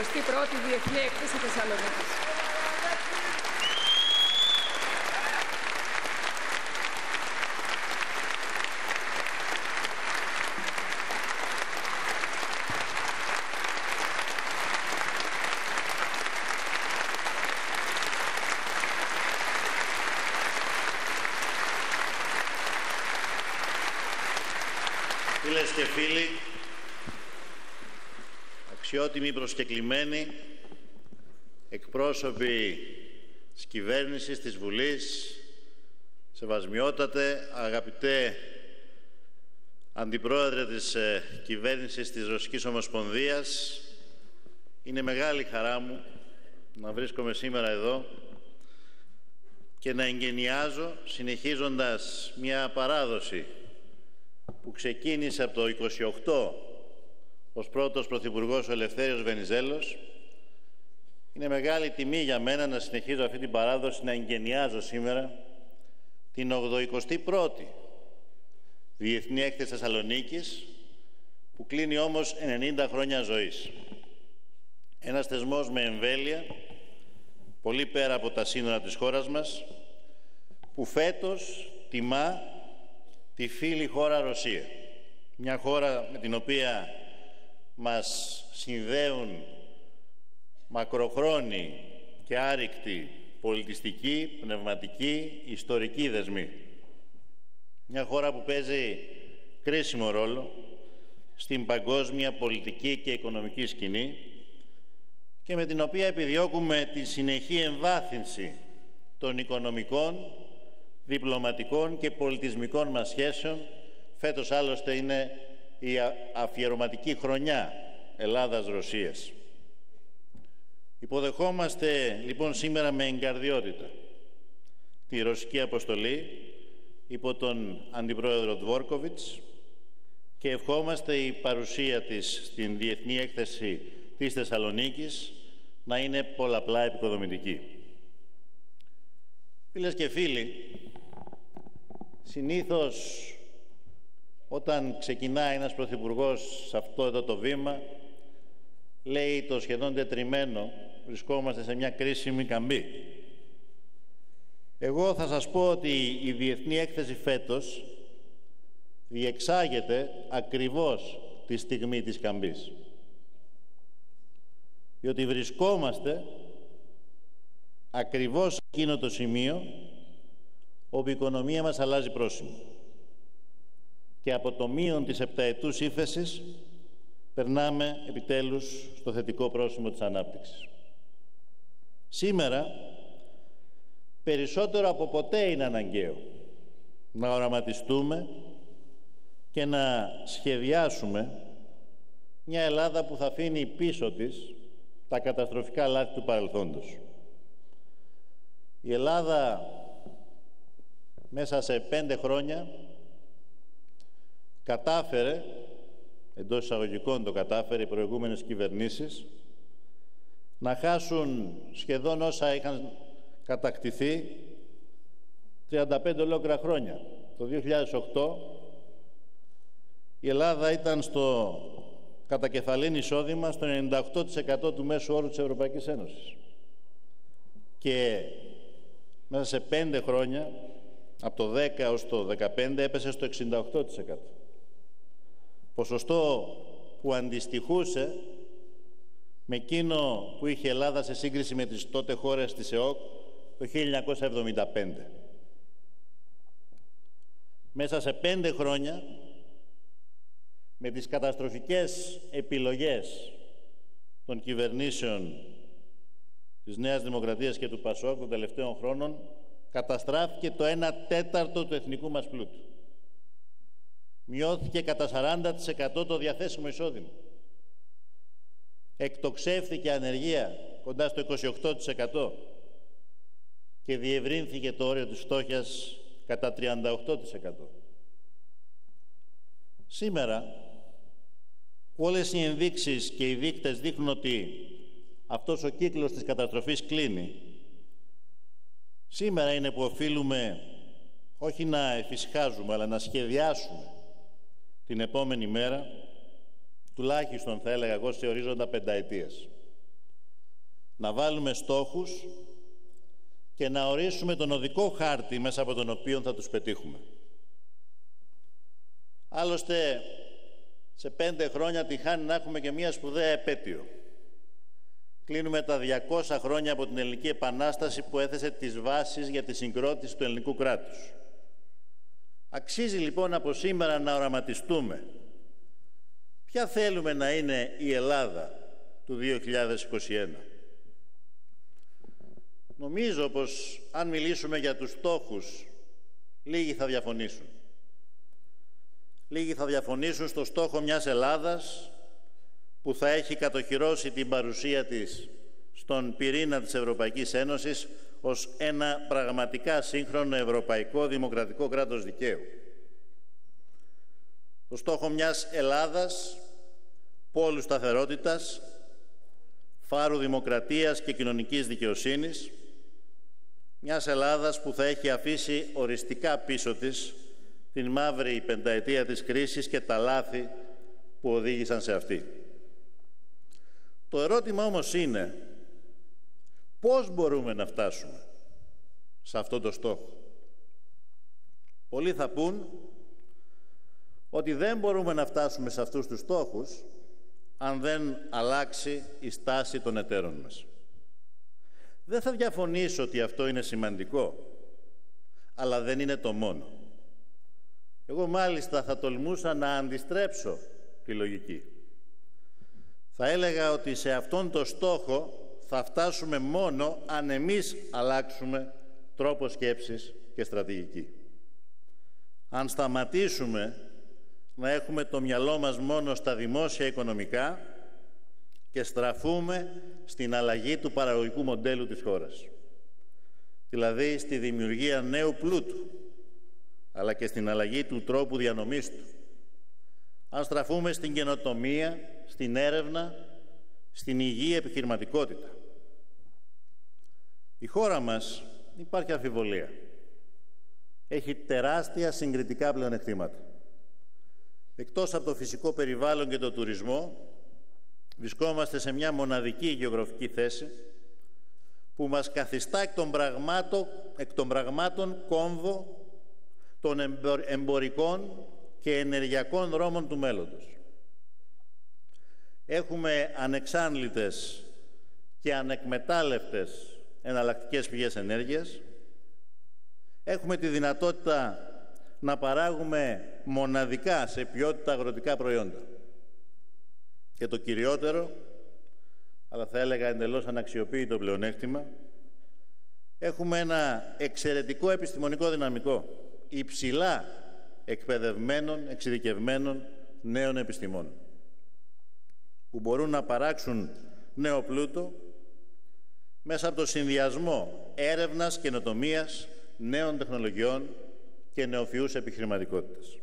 81η Διεθνή Έκθεση Θεσσαλονίκης. Φίλες και φίλοι, αξιότιμοι προσκεκλημένοι, εκπρόσωποι της κυβέρνησης, της Βουλής, σεβασμιότατε, αγαπητέ Αντιπρόεδρε της ε, κυβέρνησης της Ρωσικής Ομοσπονδίας, είναι μεγάλη χαρά μου να βρίσκομαι σήμερα εδώ και να εγγενιάζω συνεχίζοντας μια παράδοση που ξεκίνησε από το 28 ως πρώτος Πρωθυπουργός ο Ελευθέριος Βενιζέλος. Είναι μεγάλη τιμή για μένα να συνεχίζω αυτή την παράδοση να εγγενιάζω σήμερα την 81η Διεθνή Έκθεση Θεσσαλονίκης, που κλείνει όμως 90 χρόνια ζωής. Ένας θεσμός με εμβέλεια, πολύ πέρα από τα σύνορα της χώρας μας, που φέτος τιμά τη φίλη χώρα Ρωσία. Μια χώρα με την οποία μας συνδέουν μακροχρόνιοι και άρρηκτοι πολιτιστικοί, πνευματικοί, ιστορικοί δεσμοί. Μια χώρα που παίζει κρίσιμο ρόλο στην παγκόσμια πολιτική και οικονομική σκηνή και με την οποία επιδιώκουμε τη συνεχή εμβάθυνση των οικονομικών, διπλωματικών και πολιτισμικών μας σχέσεων. Φέτος άλλωστε είναι η αφιερωματική χρονιά Ελλάδας-Ρωσίας. Υποδεχόμαστε λοιπόν σήμερα με εγκαρδιότητα τη ρωσική αποστολή υπό τον Αντιπρόεδρο Δβόρκοβιτς και ευχόμαστε η παρουσία της στην Διεθνή Έκθεση της Θεσσαλονίκης να είναι πολλαπλά επικοδομητική. Φίλες και φίλοι, συνήθως όταν ξεκινάει ένας πρωθυπουργός σε αυτό εδώ το βήμα, λέει το σχεδόν τετριμένο, βρισκόμαστε σε μια κρίσιμη καμπή. Εγώ θα σας πω ότι η Διεθνή Έκθεση φέτος διεξάγεται ακριβώς τη στιγμή της καμπής. Διότι βρισκόμαστε ακριβώς σε εκείνο το σημείο όπου η οικονομία μας αλλάζει πρόσημο και από το μείον της επταετούς ύφεσης περνάμε επιτέλους στο θετικό πρόσημο της ανάπτυξης. Σήμερα περισσότερο από ποτέ είναι αναγκαίο να οραματιστούμε και να σχεδιάσουμε μια Ελλάδα που θα αφήνει πίσω της τα καταστροφικά λάθη του παρελθόντος. Η Ελλάδα μέσα σε πέντε χρόνια κατάφερε, εντός εισαγωγικών το κατάφερε οι προηγούμενες κυβερνήσεις, να χάσουν σχεδόν όσα είχαν κατακτηθεί 35 ολόκληρα χρόνια. Το 2008 η Ελλάδα ήταν στο κατακεφαλήν εισόδημα στο 98% του μέσου όρου της Ευρωπαϊκής Ένωσης. Και μέσα σε πέντε χρόνια, από το 10 έως το 15, έπεσε στο 68% ποσοστό που αντιστοιχούσε με εκείνο που είχε η Ελλάδα σε σύγκριση με τις τότε χώρες της ΕΟΚ το 1975. Μέσα σε πέντε χρόνια, με τις καταστροφικές επιλογές των κυβερνήσεων της Νέας Δημοκρατίας και του ΠΑΣΟΚ των τελευταίων χρόνων, καταστράφηκε το 1 τέταρτο του εθνικού μας πλούτου μειώθηκε κατά 40% το διαθέσιμο εισόδημα. Εκτοξεύθηκε ανεργία κοντά στο 28% και διευρύνθηκε το όριο της φτώχειας κατά 38%. Σήμερα, όλες οι ενδείξεις και οι δείκτες δείχνουν ότι αυτός ο κύκλος της καταστροφής κλείνει. Σήμερα είναι που οφείλουμε όχι να εφησυχάζουμε, αλλά να σχεδιάσουμε την επόμενη μέρα, τουλάχιστον θα έλεγα εγώ σε ορίζοντα πενταετίες. να βάλουμε στόχους και να ορίσουμε τον οδικό χάρτη μέσα από τον οποίο θα τους πετύχουμε. Άλλωστε, σε πέντε χρόνια τη χάνει να έχουμε και μία σπουδαία επέτειο. Κλείνουμε τα 200 χρόνια από την Ελληνική Επανάσταση που έθεσε τις βάσεις για τη συγκρότηση του ελληνικού κράτους. Αξίζει λοιπόν από σήμερα να οραματιστούμε ποια θέλουμε να είναι η Ελλάδα του 2021. Νομίζω πως αν μιλήσουμε για τους στόχους, λίγοι θα διαφωνήσουν. Λίγοι θα διαφωνήσουν στο στόχο μιας Ελλάδας που θα έχει κατοχυρώσει την παρουσία της στον πυρήνα της Ευρωπαϊκής Ένωσης ως ένα πραγματικά σύγχρονο ευρωπαϊκό δημοκρατικό κράτος δικαίου. Το στόχο μιας Ελλάδας, πόλου σταθερότητας, φάρου δημοκρατίας και κοινωνικής δικαιοσύνης, μιας Ελλάδας που θα έχει αφήσει οριστικά πίσω της την μαύρη πενταετία της κρίσης και τα λάθη που οδήγησαν σε αυτή. Το ερώτημα όμως είναι πώς μπορούμε να φτάσουμε σε αυτό το στόχο; Πολλοί θα πούν ότι δεν μπορούμε να φτάσουμε σε αυτούς τους στόχους αν δεν αλλάξει η στάση των εταίρων μας. Δεν θα διαφωνήσω ότι αυτό είναι σημαντικό, αλλά δεν είναι το μόνο. Εγώ μάλιστα θα τολμούσα να αντιστρέψω τη λογική. Θα έλεγα ότι σε αυτόν τον στόχο θα φτάσουμε μόνο αν εμείς αλλάξουμε τρόπο σκέψης και στρατηγική. Αν σταματήσουμε να έχουμε το μυαλό μας μόνο στα δημόσια οικονομικά και στραφούμε στην αλλαγή του παραγωγικού μοντέλου της χώρας. Δηλαδή στη δημιουργία νέου πλούτου, αλλά και στην αλλαγή του τρόπου διανομής του. Αν στραφούμε στην καινοτομία, στην έρευνα, στην υγιή επιχειρηματικότητα. Η χώρα μας, υπάρχει αμφιβολία, έχει τεράστια συγκριτικά πλεονεκτήματα. Εκτός από το φυσικό περιβάλλον και το τουρισμό, βρισκόμαστε σε μια μοναδική γεωγραφική θέση που μας καθιστά εκ των πραγμάτων, εκ των πραγμάτων κόμβο των εμπορικών και ενεργειακών δρόμων του μέλλοντος. Έχουμε ανεξάντλητες και ανεκμετάλλευτες εναλλακτικές πηγές ενέργειας. Έχουμε τη δυνατότητα να παράγουμε μοναδικά σε ποιότητα αγροτικά προϊόντα. Και το κυριότερο, αλλά θα έλεγα εντελώς αναξιοποίητο πλεονέκτημα, έχουμε ένα εξαιρετικό επιστημονικό δυναμικό, υψηλά εκπαιδευμένων, εξειδικευμένων νέων επιστημών, που μπορούν να παράξουν νέο πλούτο μέσα από το συνδυασμό έρευνας, καινοτομίας, νέων τεχνολογιών και νεοφυούς επιχειρηματικότητας.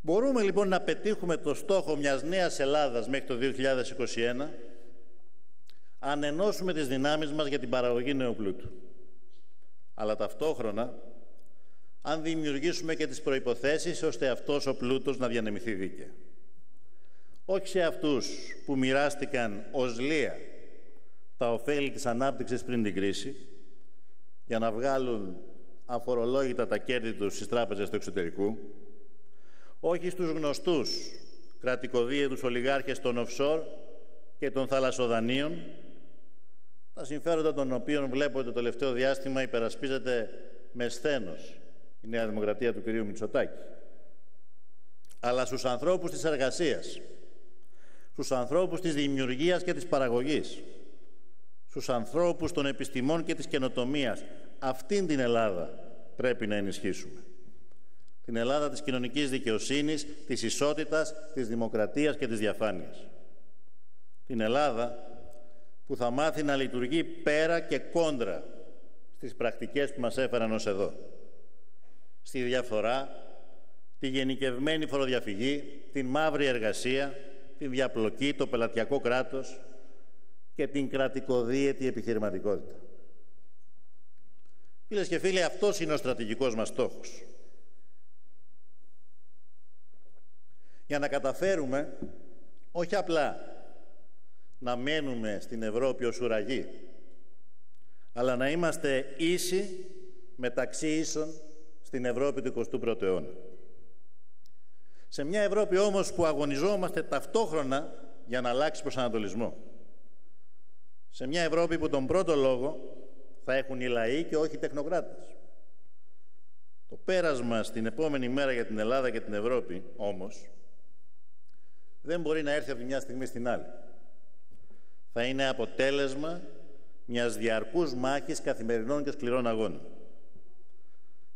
Μπορούμε λοιπόν να πετύχουμε το στόχο μιας νέας Ελλάδας μέχρι το 2021 αν ενώσουμε τις δυνάμεις μας για την παραγωγή νέου πλούτου. Αλλά ταυτόχρονα αν δημιουργήσουμε και τις προϋποθέσεις ώστε αυτός ο πλούτος να διανεμηθεί δίκαια. Όχι σε αυτούς που μοιράστηκαν ως λία τα ωφέλη της ανάπτυξης πριν την κρίση για να βγάλουν αφορολόγητα τα κέρδη τους στις τράπεζες του εξωτερικού, όχι στους γνωστούς κρατικοδίαιτους ολιγάρχες των offshore και των θαλασσοδανείων, τα συμφέροντα των οποίων βλέπω το τελευταίο διάστημα υπερασπίζεται με σθένος η Νέα Δημοκρατία του κ. Μητσοτάκη. Αλλά στους ανθρώπους της εργασίας, στους ανθρώπους της δημιουργίας και της παραγωγής, στους ανθρώπους των επιστημών και της καινοτομίας. Αυτήν την Ελλάδα πρέπει να ενισχύσουμε. Την Ελλάδα της κοινωνικής δικαιοσύνης, της ισότητας, της δημοκρατίας και της διαφάνειας. Την Ελλάδα που θα μάθει να λειτουργεί πέρα και κόντρα στις πρακτικές που μας έφεραν ως εδώ. Στη διαφθορά, τη γενικευμένη φοροδιαφυγή, την μαύρη εργασία, την διαπλοκή, το πελατειακό κράτος και την κρατικοδίαιτη επιχειρηματικότητα. Φίλες και φίλοι, αυτός είναι ο στρατηγικός μας στόχος. Για να καταφέρουμε όχι απλά να μένουμε στην Ευρώπη ως ουραγοί, αλλά να είμαστε ίσοι μεταξύ ίσων στην Ευρώπη του 21ου αιώνα. Σε μια Ευρώπη όμως που αγωνιζόμαστε ταυτόχρονα για να αλλάξει προσανατολισμό. Σε μια Ευρώπη που τον πρώτο λόγο θα έχουν οι λαοί και όχι οι τεχνοκράτες. Το πέρασμα στην επόμενη μέρα για την Ελλάδα και την Ευρώπη, όμως, δεν μπορεί να έρθει από τη μια στιγμή στην άλλη. Θα είναι αποτέλεσμα μιας διαρκούς μάχης καθημερινών και σκληρών αγώνων.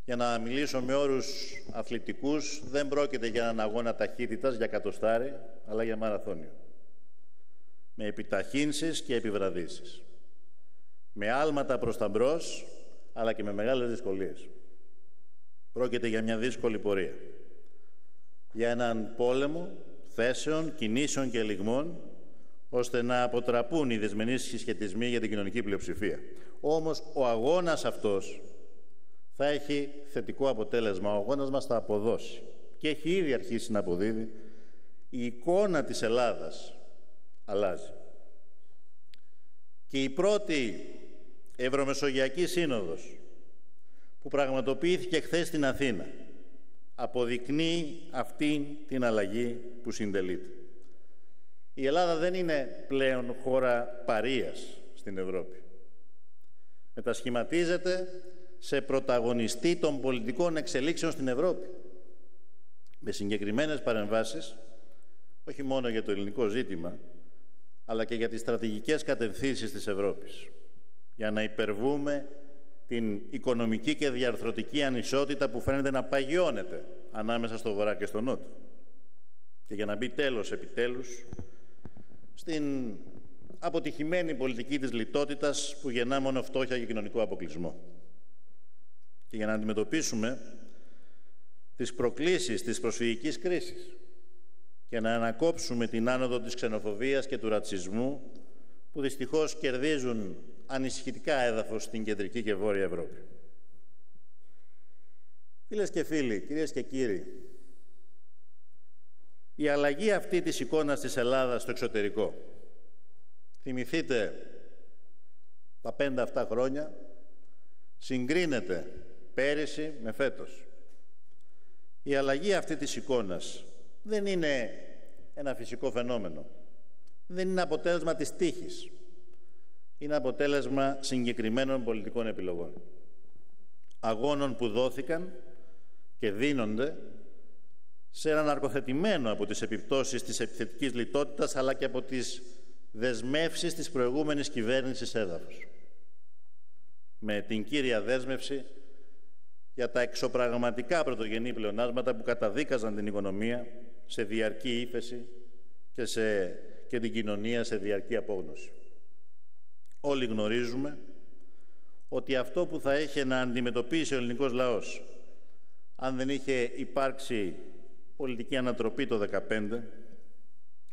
Για να μιλήσω με όρους αθλητικούς, δεν πρόκειται για έναν αγώνα ταχύτητας, για κατοστάρι, αλλά για μαραθώνιο. Με επιταχύνσεις και επιβραδύσεις. Με άλματα προς τα μπρος, αλλά και με μεγάλες δυσκολίες. Πρόκειται για μια δύσκολη πορεία. Για έναν πόλεμο θέσεων, κινήσεων και λιγμών, ώστε να αποτραπούν οι δεσμενείς συσχετισμοί για την κοινωνική πλειοψηφία. Όμως ο αγώνας αυτός θα έχει θετικό αποτέλεσμα. Ο αγώνας μας θα αποδώσει και έχει ήδη αρχίσει να αποδίδει. Η εικόνα της Ελλάδας αλλάζει. Και η πρώτη Ευρωμεσογειακή Σύνοδος που πραγματοποιήθηκε χθες στην Αθήνα αποδεικνύει αυτήν την αλλαγή που συντελείται. Η Ελλάδα δεν είναι πλέον χώρα παρείας στην Ευρώπη. Μετασχηματίζεται σε πρωταγωνιστή των πολιτικών εξελίξεων στην Ευρώπη. Με συγκεκριμένες παρεμβάσεις, όχι μόνο για το ελληνικό ζήτημα, αλλά και για τις στρατηγικές κατευθύνσεις της Ευρώπης. Για να υπερβούμε την οικονομική και διαρθρωτική ανισότητα που φαίνεται να παγιώνεται ανάμεσα στο Βορρά και στο Νότο. Και για να μπει τέλος επιτέλους στην αποτυχημένη πολιτική της λιτότητας που γεννά μόνο φτώχεια και κοινωνικό αποκλεισμό. Και για να αντιμετωπίσουμε τις προκλήσεις της προσφυγικής κρίσης και να ανακόψουμε την άνοδο της ξενοφοβίας και του ρατσισμού που δυστυχώς κερδίζουν ανησυχητικά έδαφος στην κεντρική και βόρεια Ευρώπη. Φίλες και φίλοι, κυρίες και κύριοι, η αλλαγή αυτή της εικόνας της Ελλάδας στο εξωτερικό. Θυμηθείτε τα πέντε αυτά χρόνια συγκρίνεται πέρυσι με φέτος. Η αλλαγή αυτή της εικόνας δεν είναι ένα φυσικό φαινόμενο. Δεν είναι αποτέλεσμα της τύχης είναι αποτέλεσμα συγκεκριμένων πολιτικών επιλογών. Αγώνων που δόθηκαν και δίνονται σε έναν αρκοθετημένο από τις επιπτώσεις της επιθετικής λιτότητας αλλά και από τις δεσμεύσεις της προηγούμενης κυβέρνησης έδαφους. Με την κύρια δέσμευση για τα εξωπραγματικά πρωτογενή πλεονάσματα που καταδίκαζαν την οικονομία σε διαρκή ύφεση και, σε, και την κοινωνία σε διαρκή απόγνωση. Όλοι γνωρίζουμε ότι αυτό που θα είχε να αντιμετωπίσει ο ελληνικός λαός αν δεν είχε υπάρξει πολιτική ανατροπή το 2015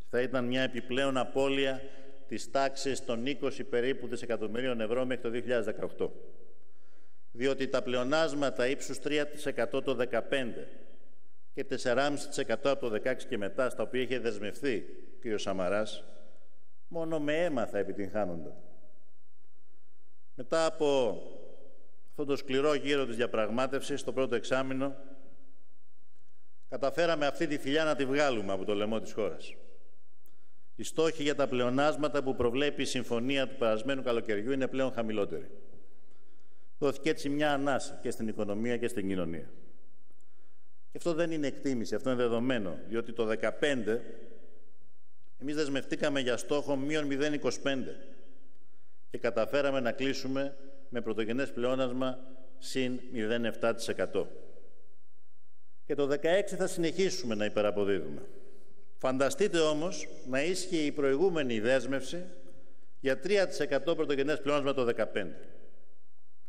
θα ήταν μια επιπλέον απώλεια της τάξης των 20 περίπου δισεκατομμυρίων ευρώ μέχρι το 2018. Διότι τα πλεονάσματα ύψους 3% το 2015 και 4,5% από το 2016 και μετά, στα οποία είχε δεσμευθεί ο κ. Σαμαράς, μόνο με αίμα θα επιτυγχάνονταν. Μετά από αυτό το σκληρό γύρο της διαπραγμάτευσης, το πρώτο εξάμεινο, καταφέραμε αυτή τη φιλιά να τη βγάλουμε από το λαιμό της χώρας. Οι στόχοι για τα πλεονάσματα που προβλέπει η συμφωνία του περασμένου καλοκαιριού είναι πλέον χαμηλότεροι. Δόθηκε έτσι μια ανάσα και στην οικονομία και στην κοινωνία. Και αυτό δεν είναι εκτίμηση, αυτό είναι δεδομένο, διότι το 2015 εμείς δεσμευτήκαμε για στόχο μείον 0,25 και καταφέραμε να κλείσουμε με πρωτογενές πλεόνασμα συν 0,7%. Και το 2016 θα συνεχίσουμε να υπεραποδίδουμε. Φανταστείτε όμως να ίσχυε η προηγούμενη δέσμευση για 3% πρωτογενές πλεόνασμα το 2015.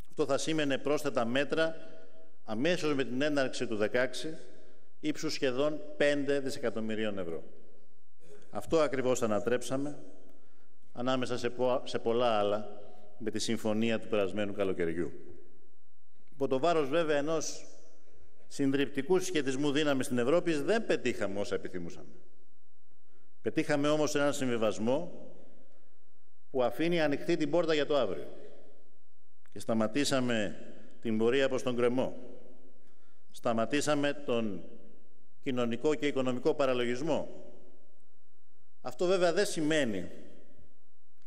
Αυτό θα σήμαινε πρόσθετα μέτρα αμέσως με την έναρξη του 2016 ύψους σχεδόν 5 δισεκατομμυρίων ευρώ. Αυτό ακριβώς ανατρέψαμε ανάμεσα σε πολλά άλλα με τη συμφωνία του περασμένου καλοκαιριού. Από το βάρος βέβαια ενός συντριπτικού σχετισμού δύναμη στην Ευρώπη δεν πετύχαμε όσα επιθυμούσαμε. Πετύχαμε όμως έναν συμβιβασμό που αφήνει ανοιχτή την πόρτα για το αύριο. Και σταματήσαμε την πορεία προς τον κρεμό. Σταματήσαμε τον κοινωνικό και οικονομικό παραλογισμό. Αυτό βέβαια δεν σημαίνει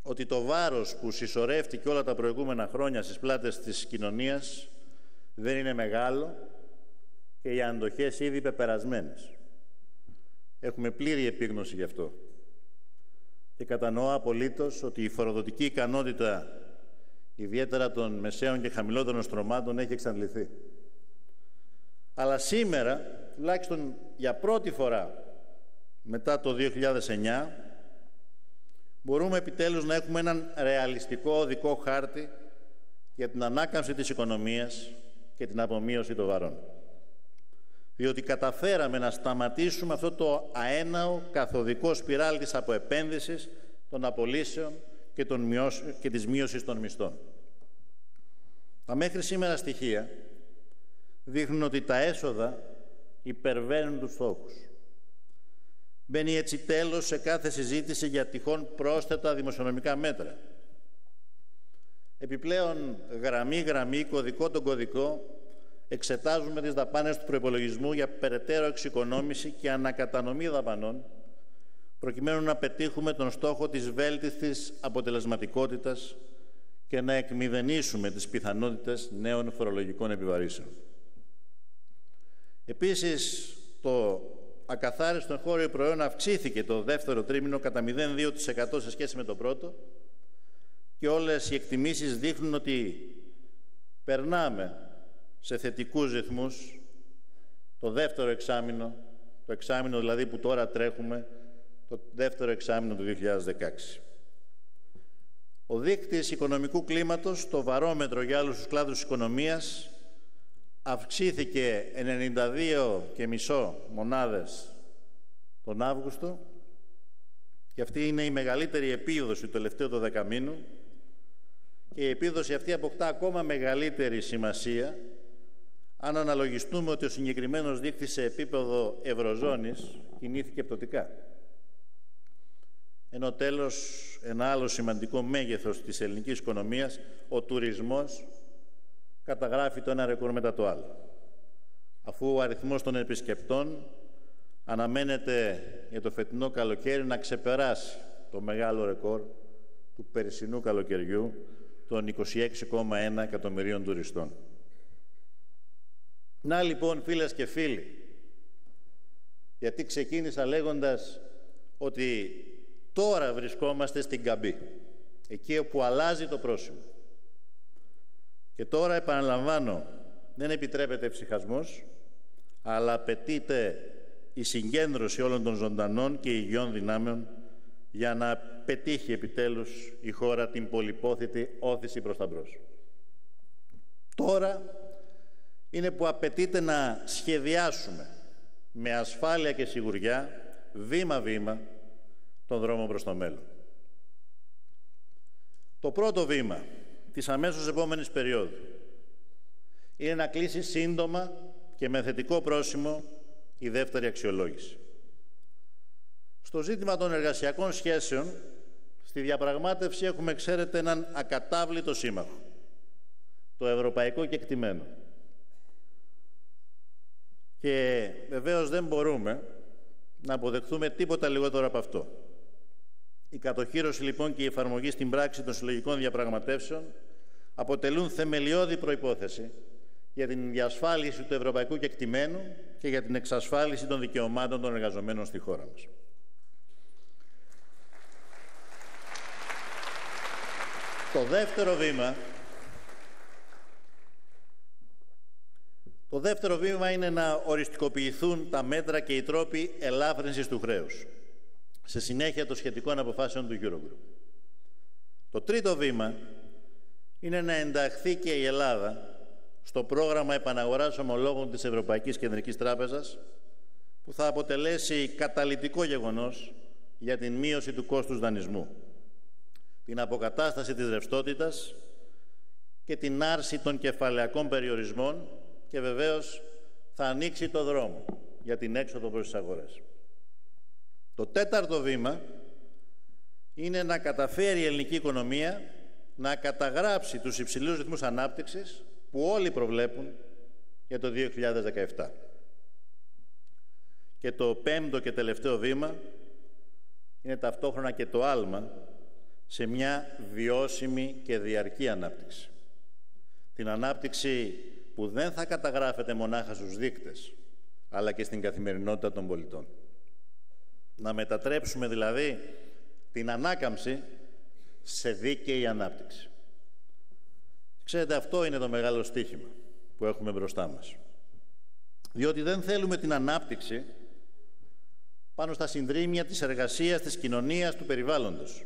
ότι το βάρος που συσσωρεύτηκε όλα τα προηγούμενα χρόνια στις πλάτες της κοινωνίας δεν είναι μεγάλο και οι αντοχές ήδη πεπερασμένες. Έχουμε πλήρη επίγνωση γι' αυτό. Και κατανοώ απολύτως ότι η φοροδοτική ικανότητα ιδιαίτερα των μεσαίων και χαμηλότερων στρωμάτων έχει εξαντληθεί. Αλλά σήμερα, τουλάχιστον για πρώτη φορά μετά το 2009, μπορούμε επιτέλους να έχουμε έναν ρεαλιστικό οδικό χάρτη για την ανάκαμψη της οικονομίας και την απομείωση των βαρών. Διότι καταφέραμε να σταματήσουμε αυτό το αέναο καθοδικό σπιράλ της αποεπένδυσης, των απολύσεων και, των μειώσ... και της μείωσης των μισθών. Τα μέχρι σήμερα στοιχεία δείχνουν ότι τα έσοδα υπερβαίνουν τους στόχους. Μπαίνει έτσι τέλος σε κάθε συζήτηση για τυχόν πρόσθετα δημοσιονομικά μέτρα. Επιπλέον, γραμμή-γραμμή, κωδικό τον κωδικό, εξετάζουμε τις δαπάνες του προϋπολογισμού για περαιτέρω εξοικονόμηση και ανακατανομή δαπανών, προκειμένου να πετύχουμε τον στόχο της βέλτιστης αποτελεσματικότητας και να εκμηδενήσουμε τις πιθανότητες νέων φορολογικών επιβαρύσεων. Επίσης, το ακαθάριστο εγχώριο προϊόν αυξήθηκε το δεύτερο τρίμηνο κατά 0,2% σε σχέση με το πρώτο και όλες οι εκτιμήσεις δείχνουν ότι περνάμε σε θετικούς ρυθμούς το δεύτερο εξάμηνο, το εξάμηνο δηλαδή που τώρα τρέχουμε, το δεύτερο εξάμηνο του 2016. Ο δείκτης οικονομικού κλίματος, το βαρόμετρο για άλλους τους κλάδους της οικονομίας, αυξήθηκε 92 και μισό μονάδες τον Αύγουστο και αυτή είναι η μεγαλύτερη επίδοση του τελευταίου του δεκαμήνου και η επίδοση αυτή αποκτά ακόμα μεγαλύτερη σημασία αν αναλογιστούμε ότι ο συγκεκριμένος δείκτης σε επίπεδο ευρωζώνης κινήθηκε πτωτικά. Ενώ τέλος ένα άλλο σημαντικό μέγεθος της ελληνικής οικονομίας, ο τουρισμός, καταγράφει το ένα ρεκόρ μετά το άλλο. Αφού ο αριθμός των επισκεπτών αναμένεται για το φετινό καλοκαίρι να ξεπεράσει το μεγάλο ρεκόρ του περσινού καλοκαιριού των 26,1 εκατομμυρίων τουριστών. Να λοιπόν φίλες και φίλοι, γιατί ξεκίνησα λέγοντας ότι τώρα βρισκόμαστε στην καμπή, εκεί όπου αλλάζει το πρόσημο. Και τώρα επαναλαμβάνω, δεν επιτρέπεται ψυχασμός, αλλά απαιτείται η συγκέντρωση όλων των ζωντανών και υγιών δυνάμεων για να πετύχει επιτέλους η χώρα την πολυπόθητη όθηση προς τα μπρος. Τώρα είναι που απαιτείται να σχεδιάσουμε με ασφάλεια και σιγουριά, βήμα-βήμα, τον δρόμο προς το μέλλον. Το πρώτο βήμα της αμέσως επόμενης περίοδου είναι να κλείσει σύντομα και με θετικό πρόσημο η δεύτερη αξιολόγηση. Στο ζήτημα των εργασιακών σχέσεων, στη διαπραγμάτευση έχουμε, ξέρετε, έναν ακατάβλητο σύμμαχο, το ευρωπαϊκό κεκτημένο. Και βεβαίως δεν μπορούμε να αποδεχθούμε τίποτα λιγότερο από αυτό. Η κατοχήρωση λοιπόν και η εφαρμογή στην πράξη των συλλογικών διαπραγματεύσεων αποτελούν θεμελιώδη προϋπόθεση για την διασφάλιση του ευρωπαϊκού κεκτημένου και για την εξασφάλιση των δικαιωμάτων των εργαζομένων στη χώρα μας. Το δεύτερο βήμα Το δεύτερο βήμα είναι να οριστικοποιηθούν τα μέτρα και οι τρόποι ελάφρυνσης του χρέους σε συνέχεια των σχετικών αποφάσεων του Eurogroup. Το τρίτο βήμα είναι να ενταχθεί και η Ελλάδα στο πρόγραμμα επαναγοράς ομολόγων της Ευρωπαϊκής Κεντρικής Τράπεζας που θα αποτελέσει καταλητικό γεγονός για την μείωση του κόστους δανεισμού, την αποκατάσταση της ρευστότητας και την άρση των κεφαλαιακών περιορισμών και βεβαίως θα ανοίξει το δρόμο για την έξοδο προς τις αγορές. Το τέταρτο βήμα είναι να καταφέρει η ελληνική οικονομία να καταγράψει τους υψηλούς ρυθμούς ανάπτυξης που όλοι προβλέπουν για το 2017. Και το πέμπτο και τελευταίο βήμα είναι ταυτόχρονα και το άλμα σε μια βιώσιμη και διαρκή ανάπτυξη. Την ανάπτυξη που δεν θα καταγράφεται μονάχα στους δείκτες, αλλά και στην καθημερινότητα των πολιτών. Να μετατρέψουμε δηλαδή την ανάκαμψη σε δίκαιη ανάπτυξη. Ξέρετε, αυτό είναι το μεγάλο στίχημα που έχουμε μπροστά μας. Διότι δεν θέλουμε την ανάπτυξη πάνω στα συντρίμια της εργασίας, της κοινωνίας, του περιβάλλοντος.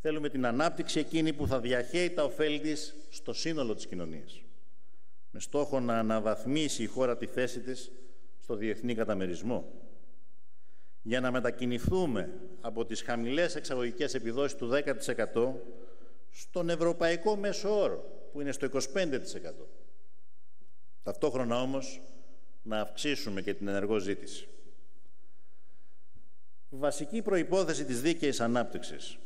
Θέλουμε την ανάπτυξη εκείνη που θα διαχέει τα ωφέλη της στο σύνολο της κοινωνίας. Με στόχο να αναβαθμίσει η χώρα τη θέση της στο διεθνή καταμερισμό. Για να μετακινηθούμε από τις χαμηλές εξαγωγικές επιδόσεις του 10% στον ευρωπαϊκό μέσο όρο, που είναι στο 25%. Ταυτόχρονα όμως να αυξήσουμε και την ενεργό ζήτηση. Βασική προϋπόθεση της δίκαιης ανάπτυξης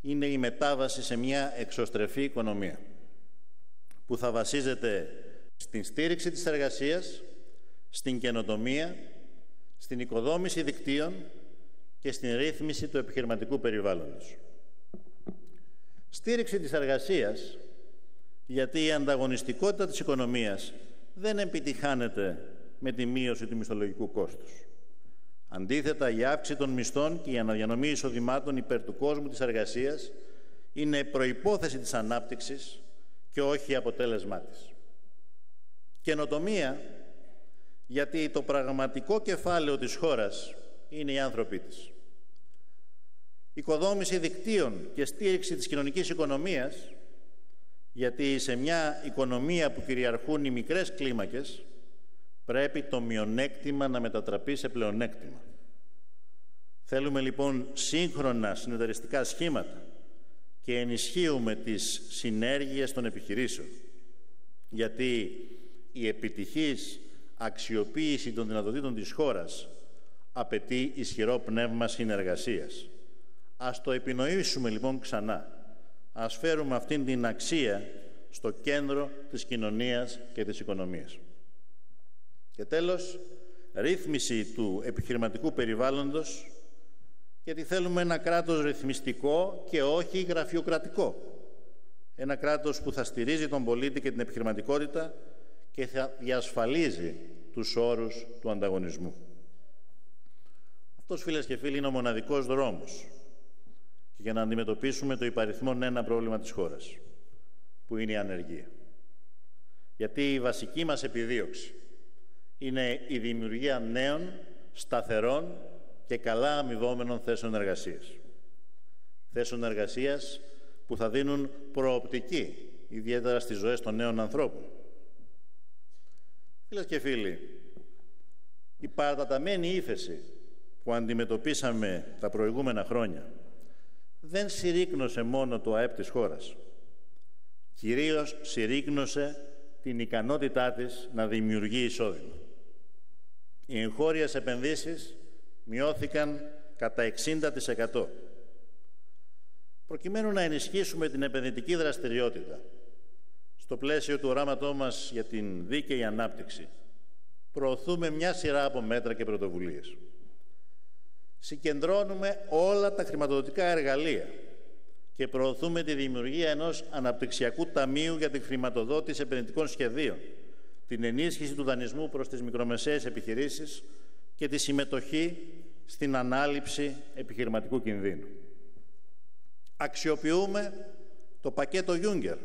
είναι η μετάβαση σε μια εξωστρεφή οικονομία που θα βασίζεται στην στήριξη της εργασίας, στην καινοτομία, στην οικοδόμηση δικτύων και στην ρύθμιση του επιχειρηματικού περιβάλλοντος. Στήριξη της εργασίας, γιατί η ανταγωνιστικότητα της οικονομίας δεν επιτυχάνεται με τη μείωση του μισθολογικού κόστους. Αντίθετα, η αύξηση των μισθών και η αναδιανομή εισοδημάτων υπέρ του κόσμου της εργασίας είναι προϋπόθεση της ανάπτυξης και όχι αποτέλεσμά της. Καινοτομία, γιατί το πραγματικό κεφάλαιο της χώρας είναι οι άνθρωποι της. Οικοδόμηση δικτύων και στήριξη της κοινωνικής οικονομίας, γιατί σε μια οικονομία που κυριαρχούν οι μικρές κλίμακες, πρέπει το μειονέκτημα να μετατραπεί σε πλεονέκτημα. Θέλουμε λοιπόν σύγχρονα συνεταιριστικά σχήματα και ενισχύουμε τις συνέργειες των επιχειρήσεων. Γιατί η επιτυχής αξιοποίηση των δυνατοτήτων της χώρας απαιτεί ισχυρό πνεύμα συνεργασίας. Ας το επινοήσουμε λοιπόν ξανά. Ας φέρουμε αυτήν την αξία στο κέντρο της κοινωνίας και της οικονομίας. Και τέλος, ρύθμιση του επιχειρηματικού περιβάλλοντος γιατί θέλουμε ένα κράτος ρυθμιστικό και όχι γραφειοκρατικό. Ένα κράτος που θα στηρίζει τον πολίτη και την επιχειρηματικότητα και θα διασφαλίζει τους όρους του ανταγωνισμού. Αυτός, φίλες και φίλοι, είναι ο μοναδικός δρόμος και για να αντιμετωπίσουμε το υπαριθμόν ένα πρόβλημα της χώρας, που είναι η ανεργία. Γιατί η βασική μας επιδίωξη είναι η δημιουργία νέων, σταθερών και καλά αμοιβόμενων θέσεων εργασίας. Θέσεων εργασίας που θα δίνουν προοπτική, ιδιαίτερα στις ζωές των νέων ανθρώπων. Φίλες και φίλοι, η παραταταμένη ύφεση που αντιμετωπίσαμε τα προηγούμενα χρόνια δεν συρρήκνωσε μόνο το ΑΕΠ της χώρας. Κυρίως συρρήκνωσε την ικανότητά της να δημιουργεί εισόδημα. Οι εγχώριες επενδύσεις μειώθηκαν κατά 60%. Προκειμένου να ενισχύσουμε την επενδυτική δραστηριότητα στο πλαίσιο του οράματός μας για την δίκαιη ανάπτυξη, προωθούμε μια σειρά από μέτρα και πρωτοβουλίες. Συγκεντρώνουμε όλα τα χρηματοδοτικά εργαλεία και προωθούμε τη δημιουργία ενός αναπτυξιακού ταμείου για την χρηματοδότηση επενδυτικών σχεδίων, την ενίσχυση του δανεισμού προς τις μικρομεσαίες επιχειρήσεις και τη συμμετοχή στην ανάληψη επιχειρηματικού κινδύνου. Αξιοποιούμε το πακέτο Juncker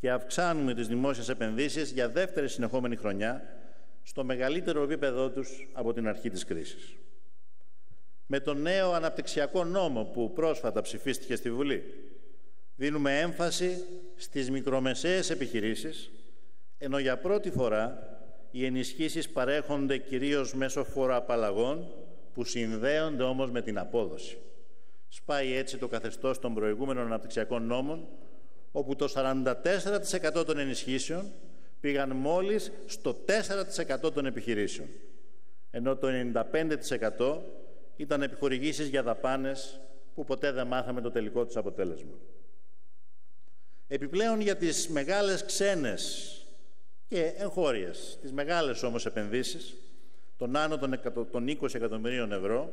και αυξάνουμε τις δημόσιες επενδύσεις για δεύτερη συνεχόμενη χρονιά στο μεγαλύτερο επίπεδό τους από την αρχή της κρίσης. Με τον νέο αναπτυξιακό νόμο που πρόσφατα ψηφίστηκε στη Βουλή, δίνουμε έμφαση στις μικρομεσαίες επιχειρήσεις, ενώ για πρώτη φορά οι ενισχύσεις παρέχονται κυρίως μέσω φοροαπαλλαγών που συνδέονται όμως με την απόδοση. Σπάει έτσι το καθεστώς των προηγούμενων αναπτυξιακών νόμων, όπου το 44% των ενισχύσεων πήγαν μόλις στο 4% των επιχειρήσεων, ενώ το 95% ήταν επιχορηγήσεις για δαπάνες που ποτέ δεν μάθαμε το τελικό τους αποτέλεσμα. Επιπλέον για τις μεγάλες ξένες και εγχώριες, τις μεγάλες όμως επενδύσεις, των άνω των 20 εκατομμυρίων ευρώ,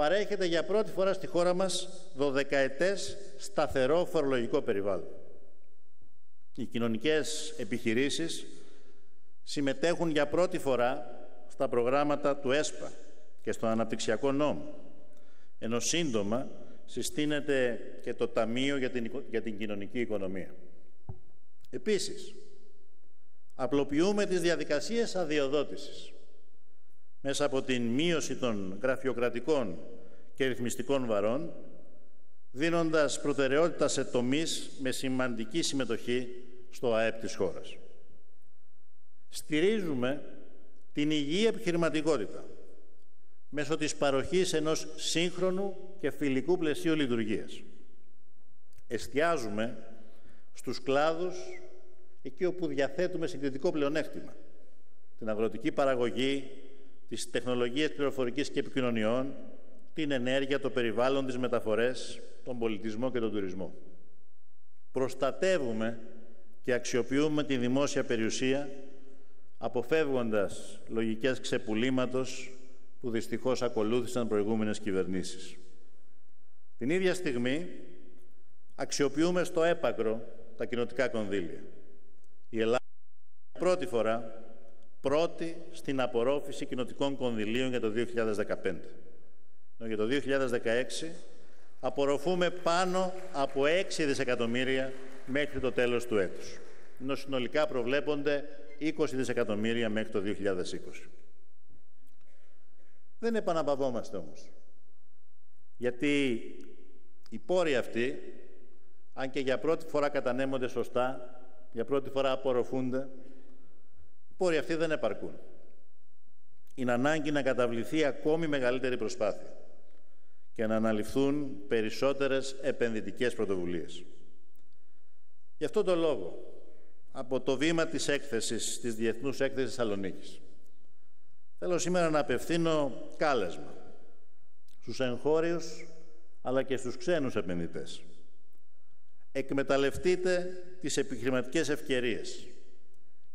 παρέχεται για πρώτη φορά στη χώρα μας 12 ετές σταθερό φορολογικό περιβάλλον. Οι κοινωνικές επιχειρήσεις συμμετέχουν για πρώτη φορά στα προγράμματα του ΕΣΠΑ και στον Αναπτυξιακό Νόμο, ενώ σύντομα συστήνεται και το Ταμείο για την, για την Κοινωνική Οικονομία. Επίσης, απλοποιούμε τις διαδικασίες αδειοδότησης μέσα από την μείωση των γραφειοκρατικών και ρυθμιστικών βαρών, δίνοντας προτεραιότητα σε τομείς με σημαντική συμμετοχή στο ΑΕΠ της χώρας. Στηρίζουμε την υγιή επιχειρηματικότητα μέσω της παροχής ενός σύγχρονου και φιλικού πλαισίου λειτουργίας. Εστιάζουμε στους κλάδους εκεί όπου διαθέτουμε συγκριτικό πλεονέκτημα. Την αγροτική παραγωγή, τις τεχνολογίες πληροφορικής και επικοινωνιών, την ενέργεια, το περιβάλλον, τις μεταφορές, τον πολιτισμό και τον τουρισμό. Προστατεύουμε και αξιοποιούμε τη δημόσια περιουσία, αποφεύγοντας λογικές ξεπουλήματος που δυστυχώς ακολούθησαν προηγούμενες κυβερνήσεις. Την ίδια στιγμή αξιοποιούμε στο έπακρο τα κοινοτικά κονδύλια. Η Ελλάδα πρώτη φορά πρώτη στην απορρόφηση κοινοτικών κονδυλίων για το 2015. Για το 2016 απορροφούμε πάνω από 6 δισεκατομμύρια μέχρι το τέλος του έτους. Ενώ συνολικά προβλέπονται 20 δισεκατομμύρια μέχρι το 2020. Δεν επαναπαυόμαστε όμως. Γιατί οι πόροι αυτοί, αν και για πρώτη φορά κατανέμονται σωστά, για πρώτη φορά απορροφούνται, οι πόροι αυτοί δεν επαρκούν. Είναι ανάγκη να καταβληθεί ακόμη μεγαλύτερη προσπάθεια και να αναλυφθούν περισσότερες επενδυτικές πρωτοβουλίες. Γι' αυτό το λόγο, από το βήμα της έκθεσης, της Διεθνούς Έκθεσης Θεσσαλονίκης, θέλω σήμερα να απευθύνω κάλεσμα στους εγχώριους αλλά και στους ξένους επενδυτές. Εκμεταλλευτείτε τις επιχειρηματικές ευκαιρίες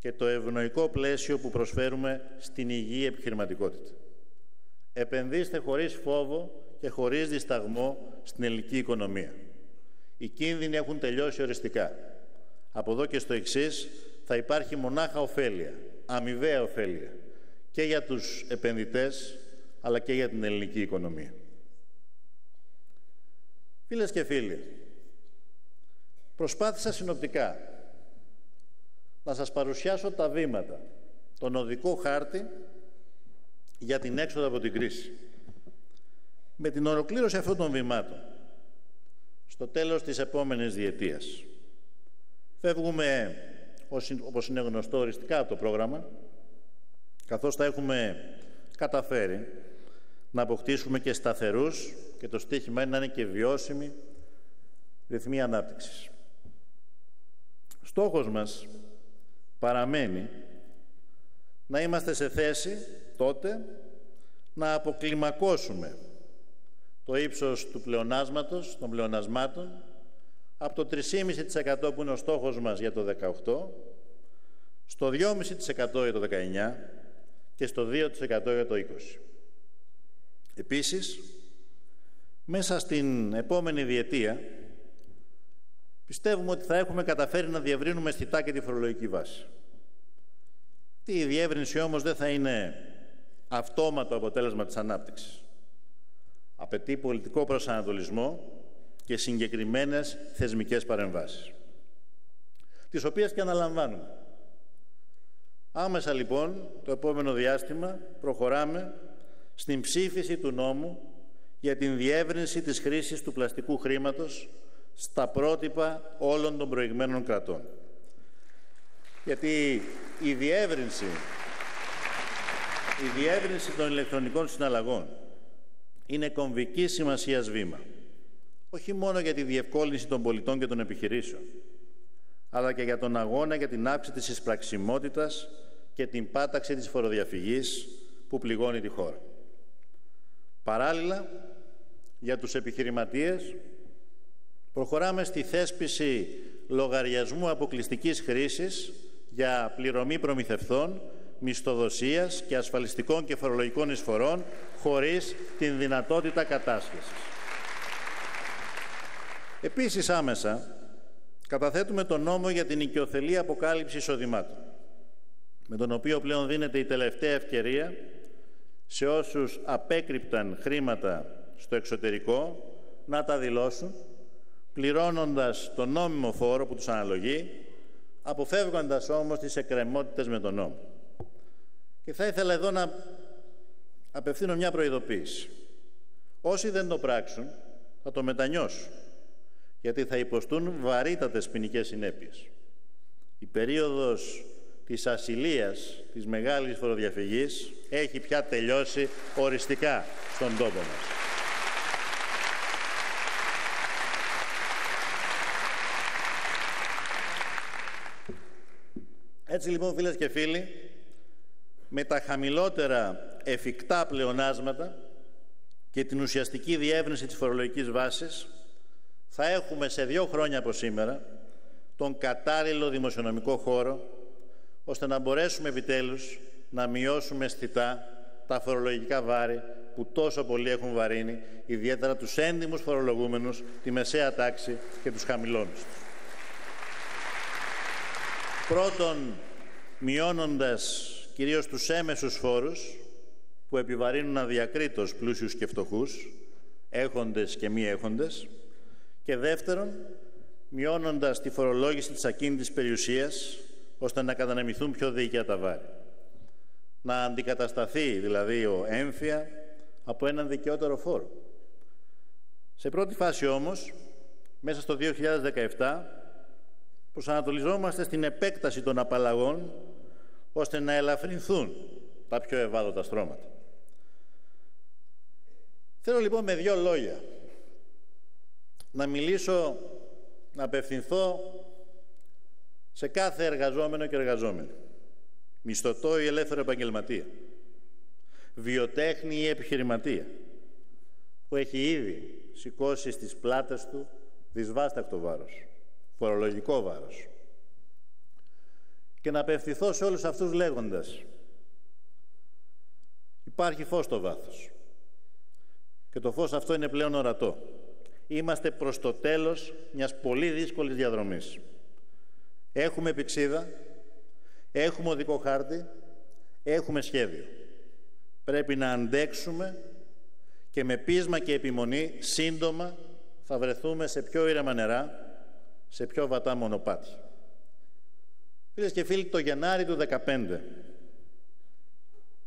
και το ευνοϊκό πλαίσιο που προσφέρουμε στην υγιή επιχειρηματικότητα. Επενδύστε χωρίς φόβο και χωρίς δισταγμό στην ελληνική οικονομία. Οι κίνδυνοι έχουν τελειώσει οριστικά. Από εδώ και στο εξής θα υπάρχει μονάχα ωφέλεια, αμοιβαία ωφέλεια και για τους επενδυτές αλλά και για την ελληνική οικονομία. Φίλες και φίλοι, προσπάθησα συνοπτικά να σας παρουσιάσω τα βήματα, τον οδικό χάρτη για την έξοδο από την κρίση. Με την ολοκλήρωση αυτών των βημάτων, στο τέλος της επόμενης διετίας, φεύγουμε, όπως είναι γνωστό οριστικά από το πρόγραμμα, καθώς θα έχουμε καταφέρει να αποκτήσουμε και σταθερούς και το στίχημα είναι να είναι και βιώσιμη ρυθμή ανάπτυξης. Στόχος μας παραμένει να είμαστε σε θέση τότε να αποκλιμακώσουμε το ύψος του πλεονάσματος, των πλεονασμάτων, από το 3,5% που είναι ο στόχος μας για το 18, στο 2,5% για το 19 και στο 2% για το 20. Επίσης, μέσα στην επόμενη διετία πιστεύουμε ότι θα έχουμε καταφέρει να διευρύνουμε αισθητά και τη φορολογική βάση. Η διεύρυνση όμως δεν θα είναι αυτόματο αποτέλεσμα της ανάπτυξης. Απαιτεί πολιτικό προσανατολισμό και συγκεκριμένες θεσμικές παρεμβάσεις, τις οποίες και αναλαμβάνουμε. Άμεσα λοιπόν, το επόμενο διάστημα, προχωράμε στην ψήφιση του νόμου για την διεύρυνση της χρήσης του πλαστικού χρήματος στα πρότυπα όλων των προηγμένων κρατών. Γιατί η διεύρυνση, η διεύρυνση των ηλεκτρονικών συναλλαγών είναι κομβική σημασίας βήμα. Όχι μόνο για τη διευκόλυνση των πολιτών και των επιχειρήσεων, αλλά και για τον αγώνα για την αύξηση της εισπραξιμότητας και την πάταξη της φοροδιαφυγής που πληγώνει τη χώρα. Παράλληλα, για τους επιχειρηματίες, προχωράμε στη θέσπιση λογαριασμού αποκλειστικής χρήσης για πληρωμή προμηθευθών, μισθοδοσίας και ασφαλιστικών και φορολογικών εισφορών χωρίς την δυνατότητα κατάσχεσης. Επίσης άμεσα καταθέτουμε τον νόμο για την οικειοθελή αποκάλυψη εισοδημάτων με τον οποίο πλέον δίνεται η τελευταία ευκαιρία σε όσους απέκρυπταν χρήματα στο εξωτερικό να τα δηλώσουν πληρώνοντας τον νόμιμο φόρο που τους αναλογεί αποφεύγοντας όμως τις εκκρεμότητες με τον νόμο. Και θα ήθελα εδώ να απευθύνω μια προειδοποίηση. Όσοι δεν το πράξουν θα το μετανιώσουν γιατί θα υποστούν βαρύτατες ποινικές συνέπειες. Η περίοδος της ασυλίας της μεγάλης φοροδιαφυγής έχει πια τελειώσει οριστικά στον τόπο μας. Έτσι λοιπόν φίλες και φίλοι, με τα χαμηλότερα εφικτά πλεονάσματα και την ουσιαστική διεύρυνση της φορολογικής βάσης θα έχουμε σε δύο χρόνια από σήμερα τον κατάλληλο δημοσιονομικό χώρο ώστε να μπορέσουμε επιτέλους να μειώσουμε αισθητά τα φορολογικά βάρη που τόσο πολύ έχουν βαρύνει, ιδιαίτερα τους έντιμους φορολογούμενους, τη μεσαία τάξη και τους χαμηλώνους. Πρώτον, μειώνοντας κυρίως τους έμεσους φόρους που επιβαρύνουν αδιακρίτως πλούσιους και φτωχούς, έχοντες και μη έχοντες, και δεύτερον, μειώνοντας τη φορολόγηση της ακίνητης περιουσίας, ώστε να κατανεμηθούν πιο δίκαια τα βάρη. Να αντικατασταθεί δηλαδή ο έμφυα από έναν δικαιότερο φόρο. Σε πρώτη φάση όμως, μέσα στο 2017, προσανατολιζόμαστε στην επέκταση των απαλλαγών ώστε να ελαφρυνθούν τα πιο ευάλωτα στρώματα. Θέλω λοιπόν με δύο λόγια να μιλήσω, να απευθυνθώ σε κάθε εργαζόμενο και εργαζόμενο. Μισθωτό ή ελεύθερο επαγγελματία. Βιοτέχνη ή επιχειρηματία. Που έχει ήδη σηκώσει στις πλάτες του δυσβάστακτο βάρος. Φορολογικό βάρος. Και να απευθυνθώ σε όλους αυτούς λέγοντας υπάρχει φως στο βάθος. Και το φως αυτό είναι πλέον ορατό. Είμαστε προς το τέλος μιας πολύ δύσκολης διαδρομής. Έχουμε πηξίδα, έχουμε οδικό χάρτη, έχουμε σχέδιο. Πρέπει να αντέξουμε και με πείσμα και επιμονή σύντομα θα βρεθούμε σε πιο ήρεμα νερά, σε πιο βατά μονοπάτια. Φίλες και φίλοι, το Γενάρη του 2015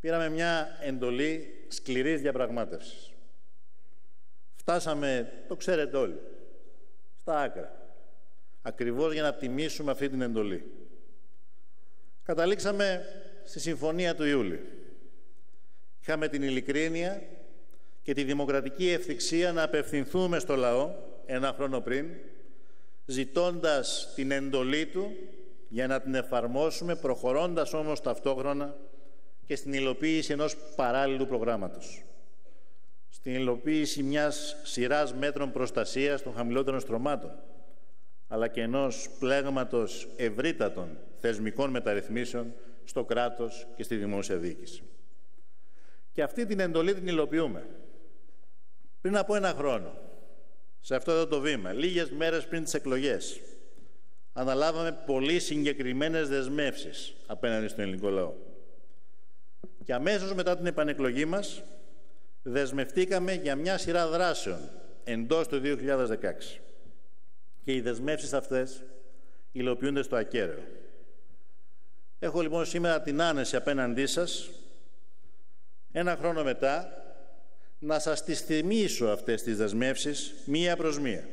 πήραμε μια εντολή σκληρής διαπραγμάτευσης. Φτάσαμε, το ξέρετε όλοι, στα άκρα ακριβώς για να τιμήσουμε αυτή την εντολή. Καταλήξαμε στη Συμφωνία του Ιούλη. Είχαμε την ειλικρίνεια και τη δημοκρατική ευθυξία να απευθυνθούμε στο λαό ένα χρόνο πριν, ζητώντας την εντολή του για να την εφαρμόσουμε, προχωρώντας όμως ταυτόχρονα και στην υλοποίηση ενός παράλληλου προγράμματος. Στην υλοποίηση μιας σειράς μέτρων προστασίας των χαμηλότερων στρωμάτων, αλλά και ενός πλέγματος ευρύτατων θεσμικών μεταρρυθμίσεων στο κράτος και στη δημόσια διοίκηση. Και αυτή την εντολή την υλοποιούμε. Πριν από ένα χρόνο, σε αυτό εδώ το βήμα, λίγες μέρες πριν τις εκλογές, αναλάβαμε πολύ συγκεκριμένες δεσμεύσεις απέναντι στον ελληνικό λαό. Και αμέσως μετά την επανεκλογή μας, δεσμευτήκαμε για μια σειρά δράσεων εντός του 2016 και οι δεσμεύσεις αυτές υλοποιούνται στο ακέραιο. Έχω λοιπόν σήμερα την άνεση απέναντί σας, ένα χρόνο μετά, να σας τις θυμίσω αυτές τις δεσμεύσεις μία προς μία.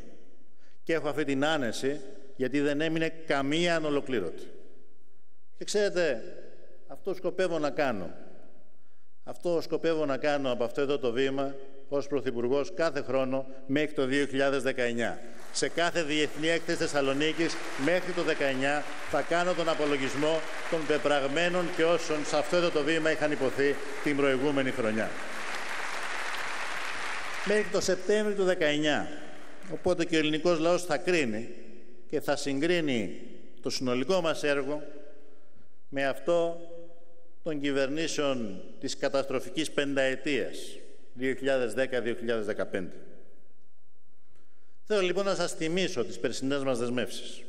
Και έχω αυτή την άνεση γιατί δεν έμεινε καμία ανολοκλήρωτη. Και ξέρετε, αυτό σκοπεύω να κάνω. Αυτό σκοπεύω να κάνω από αυτό εδώ το βήμα ως Πρωθυπουργός κάθε χρόνο μέχρι το 2019 σε κάθε διεθνή έκθεση Θεσσαλονίκης μέχρι το 19 θα κάνω τον απολογισμό των πεπραγμένων και όσων σε αυτό το βήμα είχαν υποθεί την προηγούμενη χρονιά. Μέχρι το Σεπτέμβριο του 19. Οπότε και ο ελληνικός λαός θα κρίνει και θα συγκρίνει το συνολικό μας έργο με αυτό των κυβερνήσεων της καταστροφικής πενταετίας 2010-2015. Θέλω λοιπόν να σας θυμίσω τις περσινές μας δεσμεύσεις.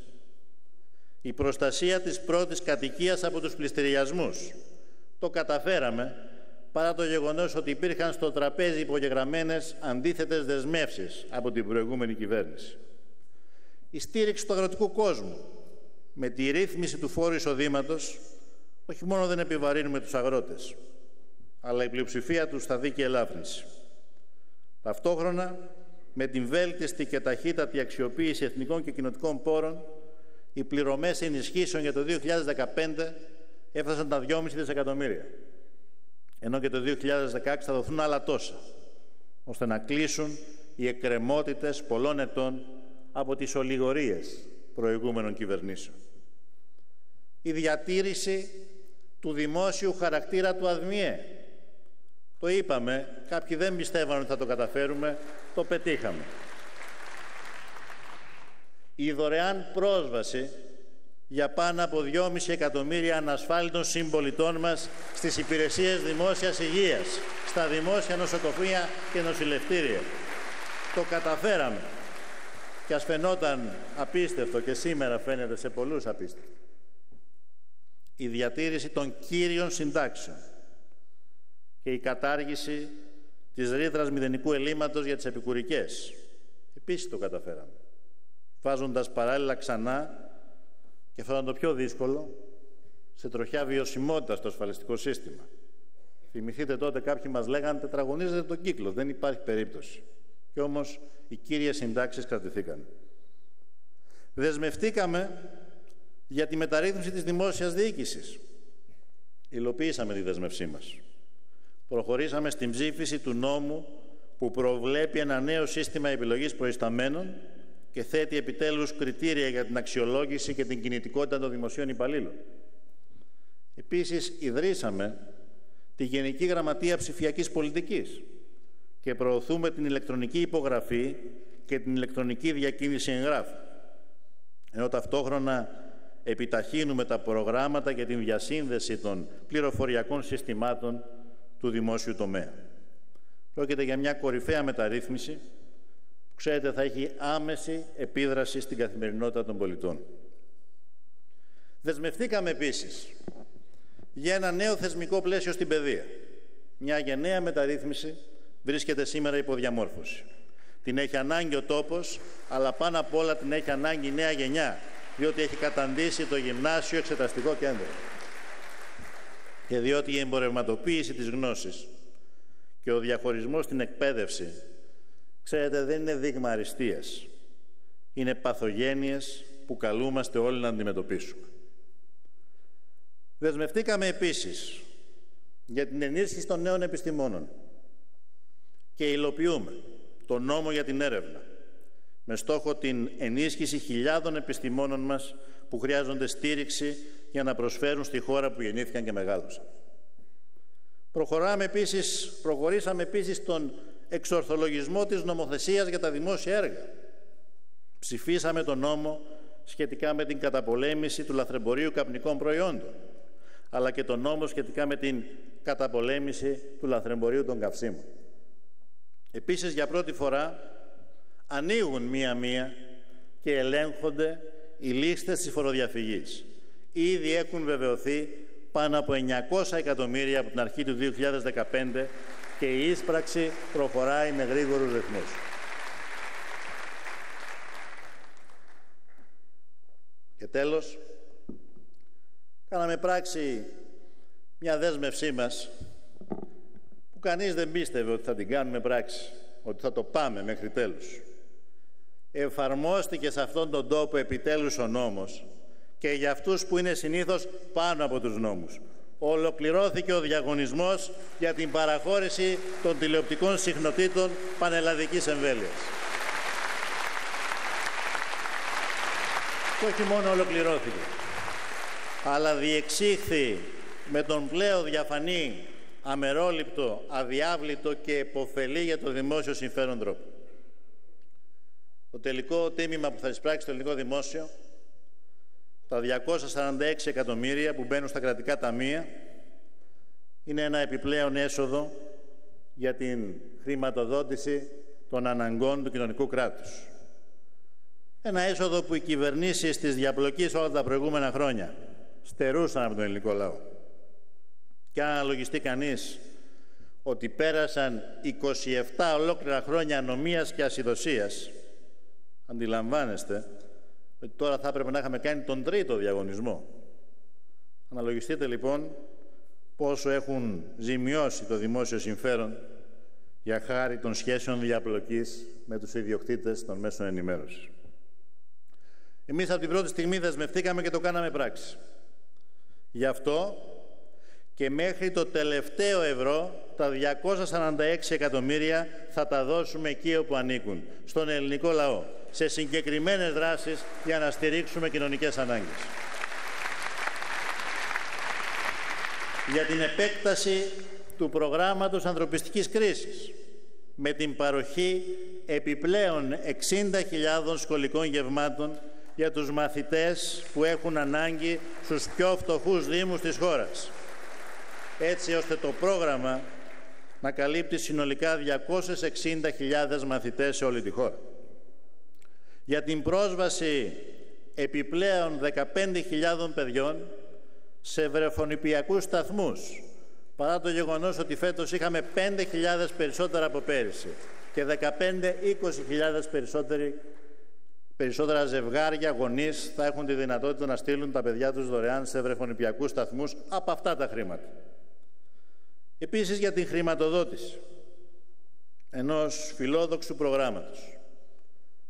Η προστασία της πρώτης κατοικίας από τους πληστηριασμούς. Το καταφέραμε παρά το γεγονός ότι υπήρχαν στο τραπέζι υπογεγραμμένες αντίθετες δεσμεύσεις από την προηγούμενη κυβέρνηση. Η στήριξη του αγροτικού κόσμου με τη ρύθμιση του φόρου εισοδήματος όχι μόνο δεν επιβαρύνουμε τους αγρότες, αλλά η πλειοψηφία τους θα δει και ελάφρυνση. Ταυτόχρονα, με την βέλτιστη και ταχύτατη αξιοποίηση εθνικών και κοινοτικών πόρων, οι πληρωμές ενισχύσεων για το 2015 έφτασαν τα 2,5 δισεκατομμύρια. Ενώ και το 2016 θα δοθούν άλλα τόσα, ώστε να κλείσουν οι εκκρεμότητες πολλών ετών από τις ολιγορίες προηγούμενων κυβερνήσεων. Η διατήρηση του δημόσιου χαρακτήρα του ΑΔΜΙΕ. Το είπαμε, κάποιοι δεν πιστεύαν ότι θα το καταφέρουμε, το πετύχαμε. Η δωρεάν πρόσβαση για πάνω από 2,5 εκατομμύρια ανασφάλιτων συμπολιτών μας στις υπηρεσίες δημόσιας υγείας, στα δημόσια νοσοκομεία και νοσηλευτήρια. Το καταφέραμε. Και ας φαινόταν απίστευτο και σήμερα φαίνεται σε πολλούς απίστευτο η διατήρηση των κύριων συντάξεων και η κατάργηση της ρήτρας μηδενικού ελλείμματος για τις επικουρικές. Επίσης το καταφέραμε. Βάζοντας παράλληλα ξανά, και αυτό ήταν το πιο δύσκολο, σε τροχιά βιωσιμότητας στο ασφαλιστικό σύστημα. Θυμηθείτε τότε κάποιοι μας λέγανε τετραγωνίζετε τον κύκλο, δεν υπάρχει περίπτωση. Και όμως οι κύριες συντάξεις κρατηθήκαν. Δεσμευτήκαμε για τη μεταρρύθμιση της δημόσιας διοίκησης. Υλοποιήσαμε τη δεσμευσή μας. Προχωρήσαμε στην ψήφιση του νόμου που προβλέπει ένα νέο σύστημα επιλογής προϊσταμένων και θέτει επιτέλους κριτήρια για την αξιολόγηση και την κινητικότητα των δημοσίων υπαλλήλων. Επίσης, ιδρύσαμε τη Γενική Γραμματεία Ψηφιακής Πολιτικής και προωθούμε την ηλεκτρονική υπογραφή και την ηλεκτρονική διακίνηση εγγράφου. Ενώ ταυτόχρονα επιταχύνουμε τα προγράμματα για την διασύνδεση των πληροφοριακών συστημάτων του δημόσιου τομέα. Πρόκειται για μια κορυφαία μεταρρύθμιση που ξέρετε θα έχει άμεση επίδραση στην καθημερινότητα των πολιτών. Δεσμευτήκαμε επίσης για ένα νέο θεσμικό πλαίσιο στην παιδεία. Μια γενναία μεταρρύθμιση βρίσκεται σήμερα υπό διαμόρφωση. Την έχει ανάγκη ο τόπος, αλλά πάνω απ' όλα την έχει ανάγκη η νέα γενιά διότι έχει καταντήσει το γυμνάσιο εξεταστικό κέντρο και διότι η εμπορευματοποίηση της γνώσης και ο διαχωρισμός στην εκπαίδευση, ξέρετε, δεν είναι δείγμα αριστείας. Είναι παθογένειες που καλούμαστε όλοι να αντιμετωπίσουμε. Δεσμευτήκαμε επίσης για την ενίσχυση των νέων επιστημόνων και υλοποιούμε το νόμο για την έρευνα με στόχο την ενίσχυση χιλιάδων επιστημόνων μας που χρειάζονται στήριξη για να προσφέρουν στη χώρα που γεννήθηκαν και μεγάλωσαν. Προχωράμε επίσης, προχωρήσαμε επίσης τον εξορθολογισμό της νομοθεσίας για τα δημόσια έργα. Ψηφίσαμε τον νόμο σχετικά με την καταπολέμηση του λαθρεμπορίου καπνικών προϊόντων, αλλά και τον νόμο σχετικά με την καταπολέμηση του λαθρεμπορίου των καυσίμων. Επίσης, για πρώτη φορά, ανοίγουν μία-μία και ελέγχονται οι λίστες της φοροδιαφυγής. Ήδη έχουν βεβαιωθεί πάνω από 900 εκατομμύρια από την αρχή του 2015 και η ίσπραξη προχωράει με γρήγορους ρυθμούς. Και τέλος, κάναμε πράξη μια δέσμευσή μας που κανείς δεν πίστευε ότι θα την κάνουμε πράξη, ότι θα το πάμε μέχρι τέλους εφαρμόστηκε σε αυτόν τον τόπο επιτέλους ο νόμος και για αυτούς που είναι συνήθως πάνω από τους νόμους. Ολοκληρώθηκε ο διαγωνισμός για την παραχώρηση των τηλεοπτικών συχνοτήτων πανελλαδικής εμβέλειας. Και όχι μόνο ολοκληρώθηκε, αλλά διεξήχθη με τον πλέον διαφανή αμερόληπτο, αδιάβλητο και εποφελή για το δημόσιο συμφέρον τρόπο. Το τελικό τίμημα που θα εισπράξει το ελληνικό δημόσιο, τα 246 εκατομμύρια που μπαίνουν στα κρατικά ταμεία, είναι ένα επιπλέον έσοδο για την χρηματοδότηση των αναγκών του κοινωνικού κράτους. Ένα έσοδο που οι κυβερνήσεις της διαπλοκής όλα τα προηγούμενα χρόνια στερούσαν από τον ελληνικό λαό. Και αν αναλογιστεί κανείς ότι πέρασαν 27 ολόκληρα χρόνια ανομίας και ασυδοσίας, αντιλαμβάνεστε ότι τώρα θα έπρεπε να είχαμε κάνει τον τρίτο διαγωνισμό. Αναλογιστείτε λοιπόν πόσο έχουν ζημιώσει το δημόσιο συμφέρον για χάρη των σχέσεων διαπλοκής με τους ιδιοκτήτες των μέσων ενημέρωσης. Εμείς από την πρώτη στιγμή δεσμευτήκαμε και το κάναμε πράξη. Γι' αυτό και μέχρι το τελευταίο ευρώ τα 246 εκατομμύρια θα τα δώσουμε εκεί όπου ανήκουν, στον ελληνικό λαό, σε συγκεκριμένες δράσεις για να στηρίξουμε κοινωνικές ανάγκες. Για την επέκταση του προγράμματος ανθρωπιστικής κρίσης με την παροχή επιπλέον 60.000 σχολικών γευμάτων για τους μαθητές που έχουν ανάγκη στους πιο φτωχούς δήμους της χώρας. Έτσι ώστε το πρόγραμμα να καλύπτει συνολικά 260.000 μαθητές σε όλη τη χώρα. Για την πρόσβαση επιπλέον 15.000 παιδιών σε βρεφονιπιακούς σταθμούς, παρά το γεγονός ότι φέτος είχαμε 5.000 περισσότερα από πέρυσι και 15-20.000 περισσότεροι Περισσότερα ζευγάρια γονείς θα έχουν τη δυνατότητα να στείλουν τα παιδιά τους δωρεάν σε βρεφονιπιακούς σταθμούς από αυτά τα χρήματα. Επίσης για την χρηματοδότηση ενός φιλόδοξου προγράμματος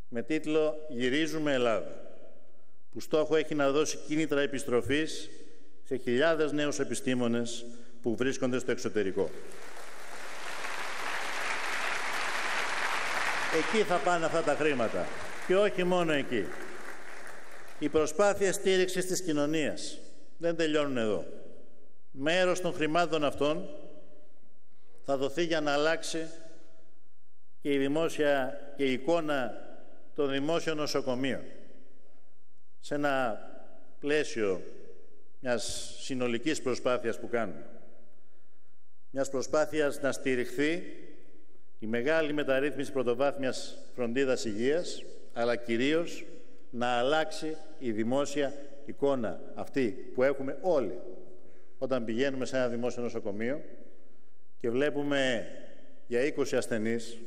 με τίτλο «Γυρίζουμε Ελλάδα» που στόχο έχει να δώσει κίνητρα επιστροφής σε χιλιάδες νέους επιστήμονες που βρίσκονται στο εξωτερικό. Εκεί θα πάνε αυτά τα χρήματα. Και όχι μόνο εκεί. Οι προσπάθειες στήριξης της κοινωνίας δεν τελειώνουν εδώ. Μέρος των χρημάτων αυτών θα δοθεί για να αλλάξει και η δημόσια και η εικόνα των δημόσιων νοσοκομείων σε ένα πλαίσιο μιας συνολικής προσπάθειας που κάνουμε. Μιας προσπάθειας να στηριχθεί η μεγάλη μεταρρύθμιση πρωτοβάθμιας φροντίδας υγείας αλλά κυρίως να αλλάξει η δημόσια εικόνα αυτή που έχουμε όλοι όταν πηγαίνουμε σε ένα δημόσιο νοσοκομείο και βλέπουμε για 20 ασθενείς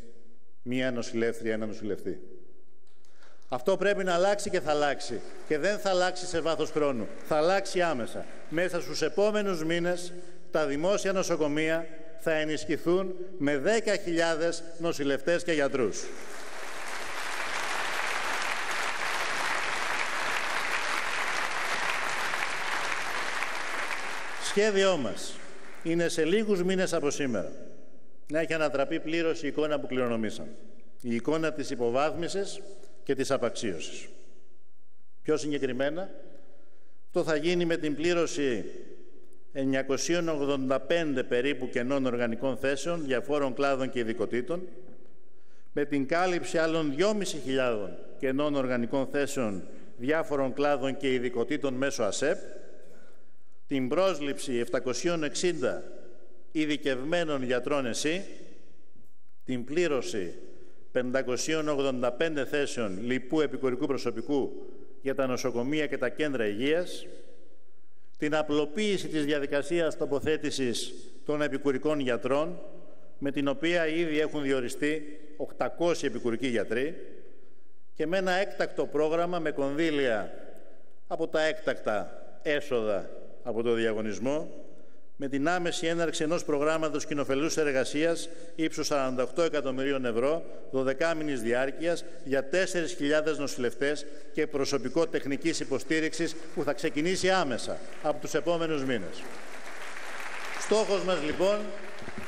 μία νοσηλεύτρια, ένα νοσηλευτή. Αυτό πρέπει να αλλάξει και θα αλλάξει. Και δεν θα αλλάξει σε βάθος χρόνου. Θα αλλάξει άμεσα. Μέσα στους επόμενους μήνες τα δημόσια νοσοκομεία θα ενισχυθούν με 10.000 νοσηλευτές και γιατρούς. Σχέδιό μας είναι σε λίγους μήνες από σήμερα να έχει ανατραπεί πλήρως η εικόνα που κληρονομήσαμε. Η εικόνα της υποβάθμισης και της απαξίωσης. Πιο συγκεκριμένα, αυτό θα γίνει με την πλήρωση 985 περίπου κενών οργανικών θέσεων διαφόρων κλάδων και ειδικοτήτων, με την κάλυψη άλλων 2.500 κενών οργανικών θέσεων διάφορων κλάδων και ειδικοτήτων μέσω ΑΣΕΠ, την πρόσληψη 760 ειδικευμένων γιατρών ΕΣΥ, την πλήρωση 585 θέσεων λοιπού επικορικού προσωπικού για τα νοσοκομεία και τα κέντρα υγείας, την απλοποίηση της διαδικασίας τοποθέτησης των επικουρικών γιατρών, με την οποία ήδη έχουν διοριστεί 800 επικουρικοί γιατροί και με ένα έκτακτο πρόγραμμα με κονδύλια από τα έκτακτα έσοδα από το διαγωνισμό με την άμεση έναρξη ενός προγράμματος κοινοφελούς εργασίας ύψους 48 εκατομμυρίων ευρώ, 12 μήνης διάρκειας, για 4.000 νοσηλευτές και προσωπικό τεχνικής υποστήριξης που θα ξεκινήσει άμεσα από τους επόμενους μήνες. Στόχος μας λοιπόν,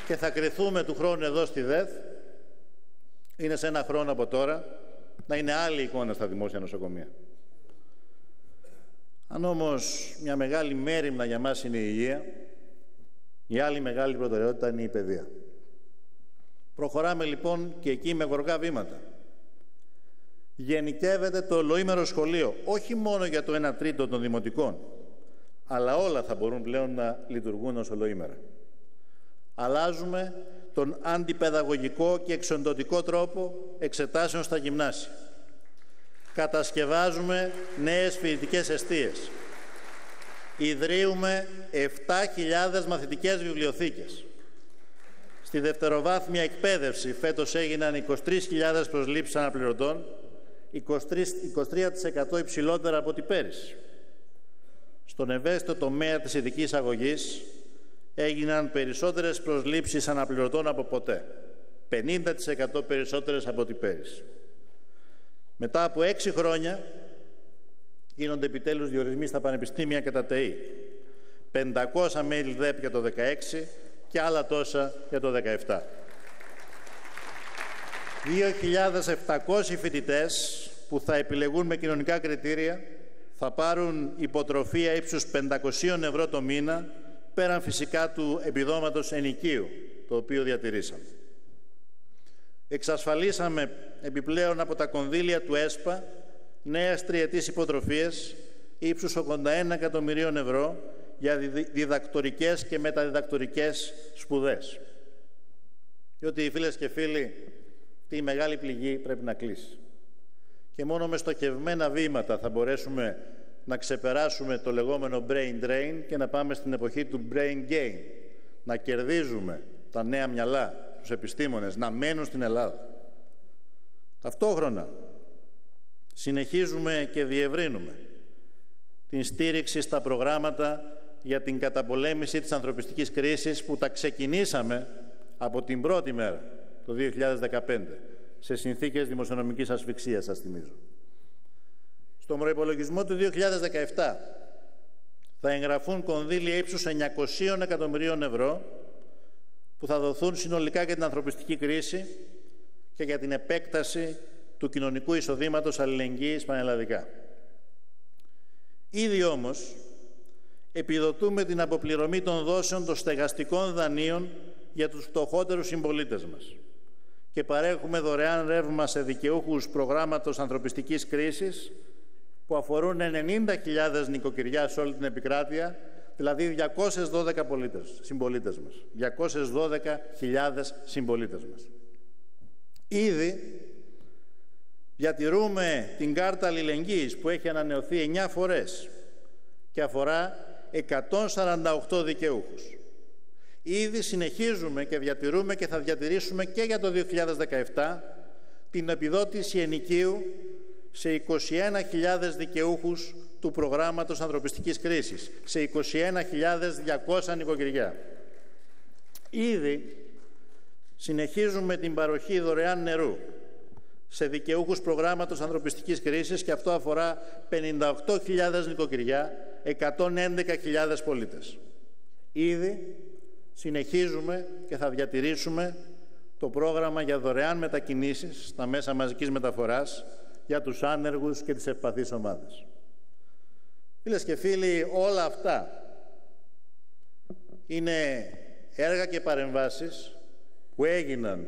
και θα κρυθούμε του χρόνου εδώ στη ΔΕΘ, είναι σε ένα χρόνο από τώρα, να είναι άλλη εικόνα στα δημόσια νοσοκομεία. Αν όμως μια μεγάλη μέρημνα για μας είναι η υγεία, Η άλλη μεγάλη προτεραιότητα είναι η παιδεία. Προχωράμε λοιπόν και εκεί με γοργά βήματα. Γενικεύεται το ολοήμερο σχολείο, όχι μόνο για το 1 τρίτο των δημοτικών, αλλά όλα θα μπορούν πλέον να λειτουργούν ως ολοήμερα. Αλλάζουμε τον αντιπαιδαγωγικό και εξοντοτικό τρόπο εξετάσεων στα γυμνάσια. Κατασκευάζουμε νέες φοιτητικές αιστείες. Ιδρύουμε 7.000 μαθητικές βιβλιοθήκες. Στη δευτεροβάθμια εκπαίδευση φέτος έγιναν 23.000 προσλήψεις αναπληρωτών, 23% υψηλότερα από την πέρυσι. Στον ευαίσθητο τομέα της ειδικής αγωγής έγιναν περισσότερες προσλήψεις αναπληρωτών από ποτέ. 50% περισσότερες από την πέρυσι. Μετά από έξι χρόνια γίνονται επιτέλους διορισμοί στα πανεπιστήμια και τα ΤΕΗ. 500 μέλη ΔΕΠ για το 2016 και άλλα τόσα για το 2017. 2.700 φοιτητές που θα επιλεγούν με κοινωνικά κριτήρια θα πάρουν υποτροφία ύψους 500 ευρώ το μήνα πέραν φυσικά του επιδόματος ενοικίου, το οποίο διατηρήσαμε. Εξασφαλίσαμε επιπλέον από τα κονδύλια του ΕΣΠΑ νέες τριετής υποτροφίες ύψους 81 εκατομμυρίων ευρώ για διδακτορικές και μεταδιδακτορικές σπουδές. Διότι, φίλες και φίλοι, τη μεγάλη πληγή πρέπει να κλείσει. Και μόνο με στοχευμένα βήματα θα μπορέσουμε να ξεπεράσουμε το λεγόμενο brain drain και να πάμε στην εποχή του brain gain. Να κερδίζουμε τα νέα μυαλά, τους επιστήμονες, να μένουν στην Ελλάδα. Ταυτόχρονα συνεχίζουμε και διευρύνουμε την στήριξη στα προγράμματα για την καταπολέμηση της ανθρωπιστικής κρίσης που τα ξεκινήσαμε από την πρώτη μέρα, το 2015, σε συνθήκες δημοσιονομικής ασφυξίας, σας θυμίζω. Στον προϋπολογισμό του 2017 θα εγγραφούν κονδύλια ύψους 900 εκατομμυρίων ευρώ που θα δοθούν συνολικά για την ανθρωπιστική κρίση και για την επέκταση του κοινωνικού εισοδήματος αλληλεγγύης πανελλαδικά. Ήδη όμως επιδοτούμε την αποπληρωμή των δόσεων των στεγαστικών δανείων για τους φτωχότερους συμπολίτες μας και παρέχουμε δωρεάν ρεύμα σε δικαιούχους προγράμματος ανθρωπιστικής κρίσης που αφορούν 90.000 νοικοκυριά σε όλη την επικράτεια, δηλαδή 212 πολίτες, συμπολίτες μας. 212.000 συμπολίτες μας. Ήδη διατηρούμε την κάρτα αλληλεγγύης που έχει ανανεωθεί 9 φορές και αφορά 148 δικαιούχους. Ήδη συνεχίζουμε και διατηρούμε και θα διατηρήσουμε και για το 2017 την επιδότηση ενοικίου σε 21.000 δικαιούχους του προγράμματος ανθρωπιστικής κρίσης, σε 21.200 νοικοκυριά. Ήδη συνεχίζουμε την παροχή δωρεάν νερού σε δικαιούχους προγράμματος ανθρωπιστικής κρίσης και αυτό αφορά 58.000 νοικοκυριά, 111.000 πολίτες. Ήδη συνεχίζουμε και θα διατηρήσουμε το πρόγραμμα για δωρεάν μετακινήσεις στα μέσα μαζικής μεταφοράς για τους άνεργους και τις ευπαθείς ομάδες. Φίλες και φίλοι, όλα αυτά είναι έργα και παρεμβάσεις που έγιναν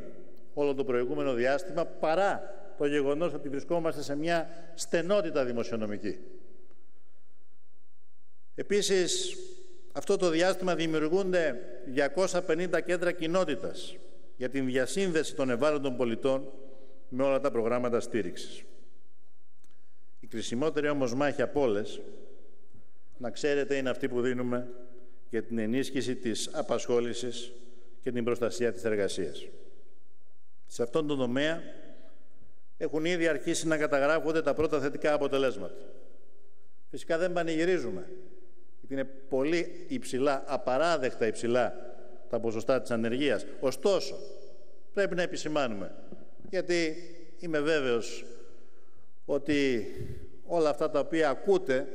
όλο το προηγούμενο διάστημα παρά το γεγονός ότι βρισκόμαστε σε μια στενότητα δημοσιονομική. Επίσης, αυτό το διάστημα δημιουργούνται 250 κέντρα κοινότητας για την διασύνδεση των ευάλωτων πολιτών με όλα τα προγράμματα στήριξης. Η κρισιμότερη όμως μάχη από όλες, να ξέρετε, είναι αυτή που δίνουμε για την ενίσχυση της απασχόλησης και την προστασία της εργασίας. Σε αυτόν τον τομέα έχουν ήδη αρχίσει να καταγράφονται τα πρώτα θετικά αποτελέσματα. Φυσικά δεν πανηγυρίζουμε, γιατί είναι πολύ υψηλά, απαράδεκτα υψηλά τα ποσοστά της ανεργίας. Ωστόσο, πρέπει να επισημάνουμε, γιατί είμαι βέβαιος ότι όλα αυτά τα οποία ακούτε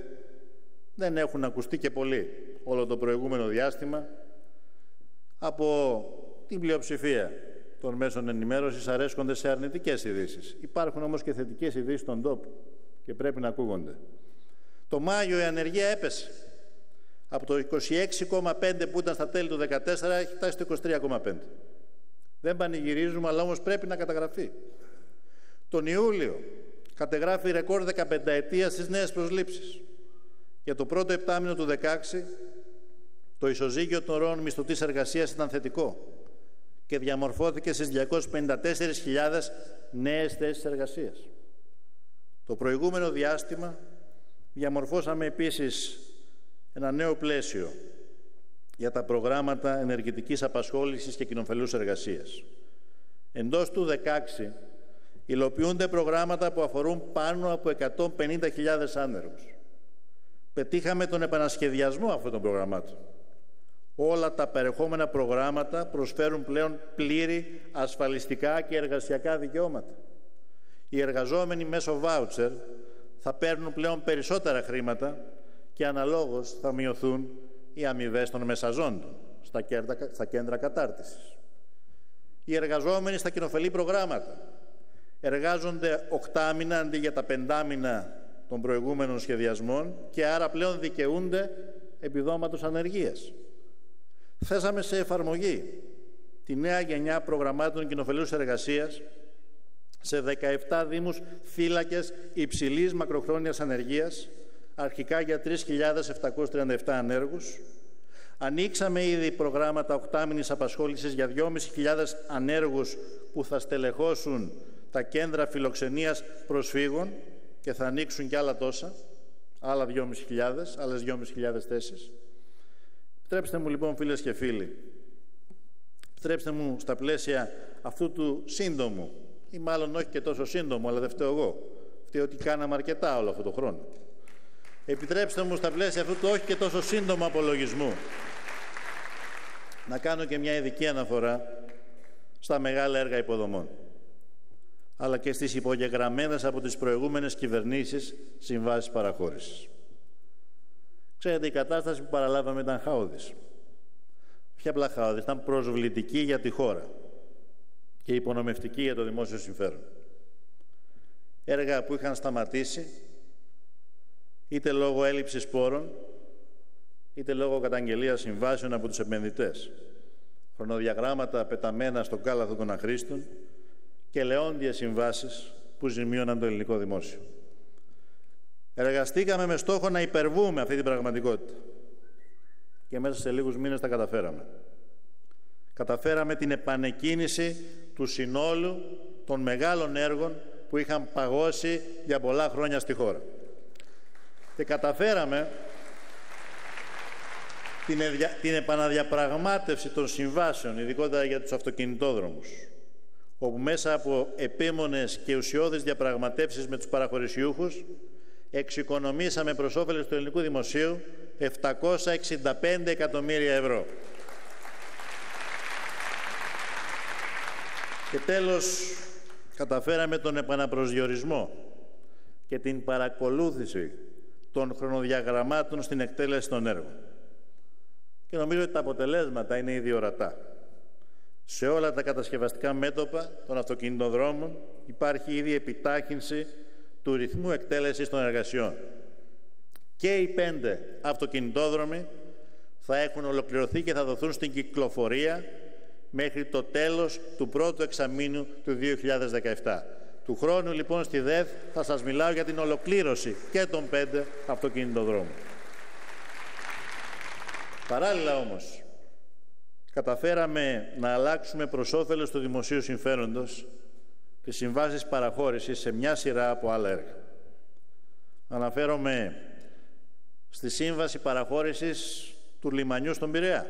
δεν έχουν ακουστεί και πολύ όλο το προηγούμενο διάστημα από την πλειοψηφία των μέσων ενημέρωσης αρέσκονται σε αρνητικές ειδήσεις. Υπάρχουν όμως και θετικές ειδήσεις στον τόπο και πρέπει να ακούγονται. Το Μάιο η ανεργία έπεσε Από το 26,5 που ήταν στα τέλη του 2014 έχει φτάσει στο 23,5. Δεν πανηγυρίζουμε, αλλά όμως πρέπει να καταγραφεί. Τον Ιούλιο κατεγράφει ρεκόρ 15 ετία στις νέες προσλήψεις. Για το πρώτο επτάμινο του 2016 το ισοζύγιο των ροών μισθωτής εργασίας ήταν θετικό και διαμορφώθηκε στις 254.000 νέες θέσεις εργασίας. Το προηγούμενο διάστημα διαμορφώσαμε επίσης ένα νέο πλαίσιο για τα προγράμματα ενεργητικής απασχόλησης και κοινοφελούς εργασίας. Εντός του 2016 υλοποιούνται προγράμματα που αφορούν πάνω από 150.000 άνεργους. Πετύχαμε τον επανασχεδιασμό αυτών των προγραμμάτων. Όλα τα περιεχόμενα προγράμματα προσφέρουν πλέον πλήρη ασφαλιστικά και εργασιακά δικαιώματα. Οι εργαζόμενοι μέσω βάουτσερ θα παίρνουν πλέον περισσότερα χρήματα και αναλόγως θα μειωθούν οι αμοιβές των μεσαζόντων στα κέντρα, στα κέντρα κατάρτισης. Οι εργαζόμενοι στα κοινοφελή προγράμματα εργάζονται οκτάμινα αντί για τα πεντάμινα των προηγούμενων σχεδιασμών και άρα πλέον δικαιούνται επιδόματος ανεργίας. Θέσαμε σε εφαρμογή τη νέα γενιά προγραμμάτων κοινοφελούς εργασίας σε 17 δήμους φύλακες υψηλής μακροχρόνιας ανεργίας, αρχικά για 3.737 ανέργους. Ανοίξαμε ήδη προγράμματα οκτάμινης απασχόλησης για 2.500 ανέργους που θα στελεχώσουν τα κέντρα φιλοξενίας προσφύγων και θα ανοίξουν και άλλα τόσα, άλλα 2.500, άλλες 2.500 θέσεις. Επιτρέψτε μου λοιπόν φίλες και φίλοι, επιτρέψτε μου στα πλαίσια αυτού του σύντομου ή μάλλον όχι και τόσο σύντομο, αλλά δεν φταίω εγώ. Φταίω ότι κάναμε αρκετά όλο αυτό το χρόνο. Επιτρέψτε μου στα πλαίσια αυτού του όχι και τόσο σύντομου απολογισμού να κάνω και μια ειδική αναφορά στα μεγάλα έργα υποδομών αλλά και στις υπογεγραμμένες από τις προηγούμενες κυβερνήσεις συμβάσεις παραχώρησης. Ξέρετε, η κατάσταση που παραλάβαμε ήταν χαόδης. Όχι απλά χαόδης, ήταν προσβλητική για τη χώρα και υπονομευτική για το δημόσιο συμφέρον. Έργα που είχαν σταματήσει είτε λόγω έλλειψης πόρων είτε λόγω καταγγελίας συμβάσεων από τους επενδυτές. Χρονοδιαγράμματα πεταμένα στο κάλαθο των αχρήστων και λεόντιες συμβάσεις που ζημίωναν το ελληνικό δημόσιο. Εργαστήκαμε με στόχο να υπερβούμε αυτή την πραγματικότητα και μέσα σε λίγους μήνες τα καταφέραμε. Καταφέραμε την επανεκκίνηση του συνόλου των μεγάλων έργων που είχαν παγώσει για πολλά χρόνια στη χώρα. Και καταφέραμε την, την επαναδιαπραγμάτευση των συμβάσεων, ειδικότερα για τους αυτοκινητόδρομους, όπου μέσα από επίμονες και ουσιώδεις διαπραγματεύσεις με τους παραχωρησιούχους εξοικονομήσαμε προς όφελος του ελληνικού δημοσίου 765 εκατομμύρια ευρώ. Και τέλος, καταφέραμε τον επαναπροσδιορισμό και την παρακολούθηση των χρονοδιαγραμμάτων στην εκτέλεση των έργων. Και νομίζω ότι τα αποτελέσματα είναι ήδη ορατά. Σε όλα τα κατασκευαστικά μέτωπα των αυτοκινητοδρόμων υπάρχει ήδη επιτάχυνση του ρυθμού εκτέλεσης των εργασιών. Και οι πέντε αυτοκινητόδρομοι θα έχουν ολοκληρωθεί και θα δοθούν στην κυκλοφορία μέχρι το τέλος του πρώτου εξαμήνου του 2017. Του χρόνου λοιπόν στη ΔΕΔ θα σας μιλάω για την ολοκλήρωση και των πέντε αυτοκινητοδρόμων. Παράλληλα όμως, καταφέραμε να αλλάξουμε προς όφελος του δημοσίου συμφέροντος τις συμβάσεις παραχώρησης σε μια σειρά από άλλα έργα. Αναφέρομαι στη σύμβαση παραχώρησης του λιμανιού στον Πειραιά.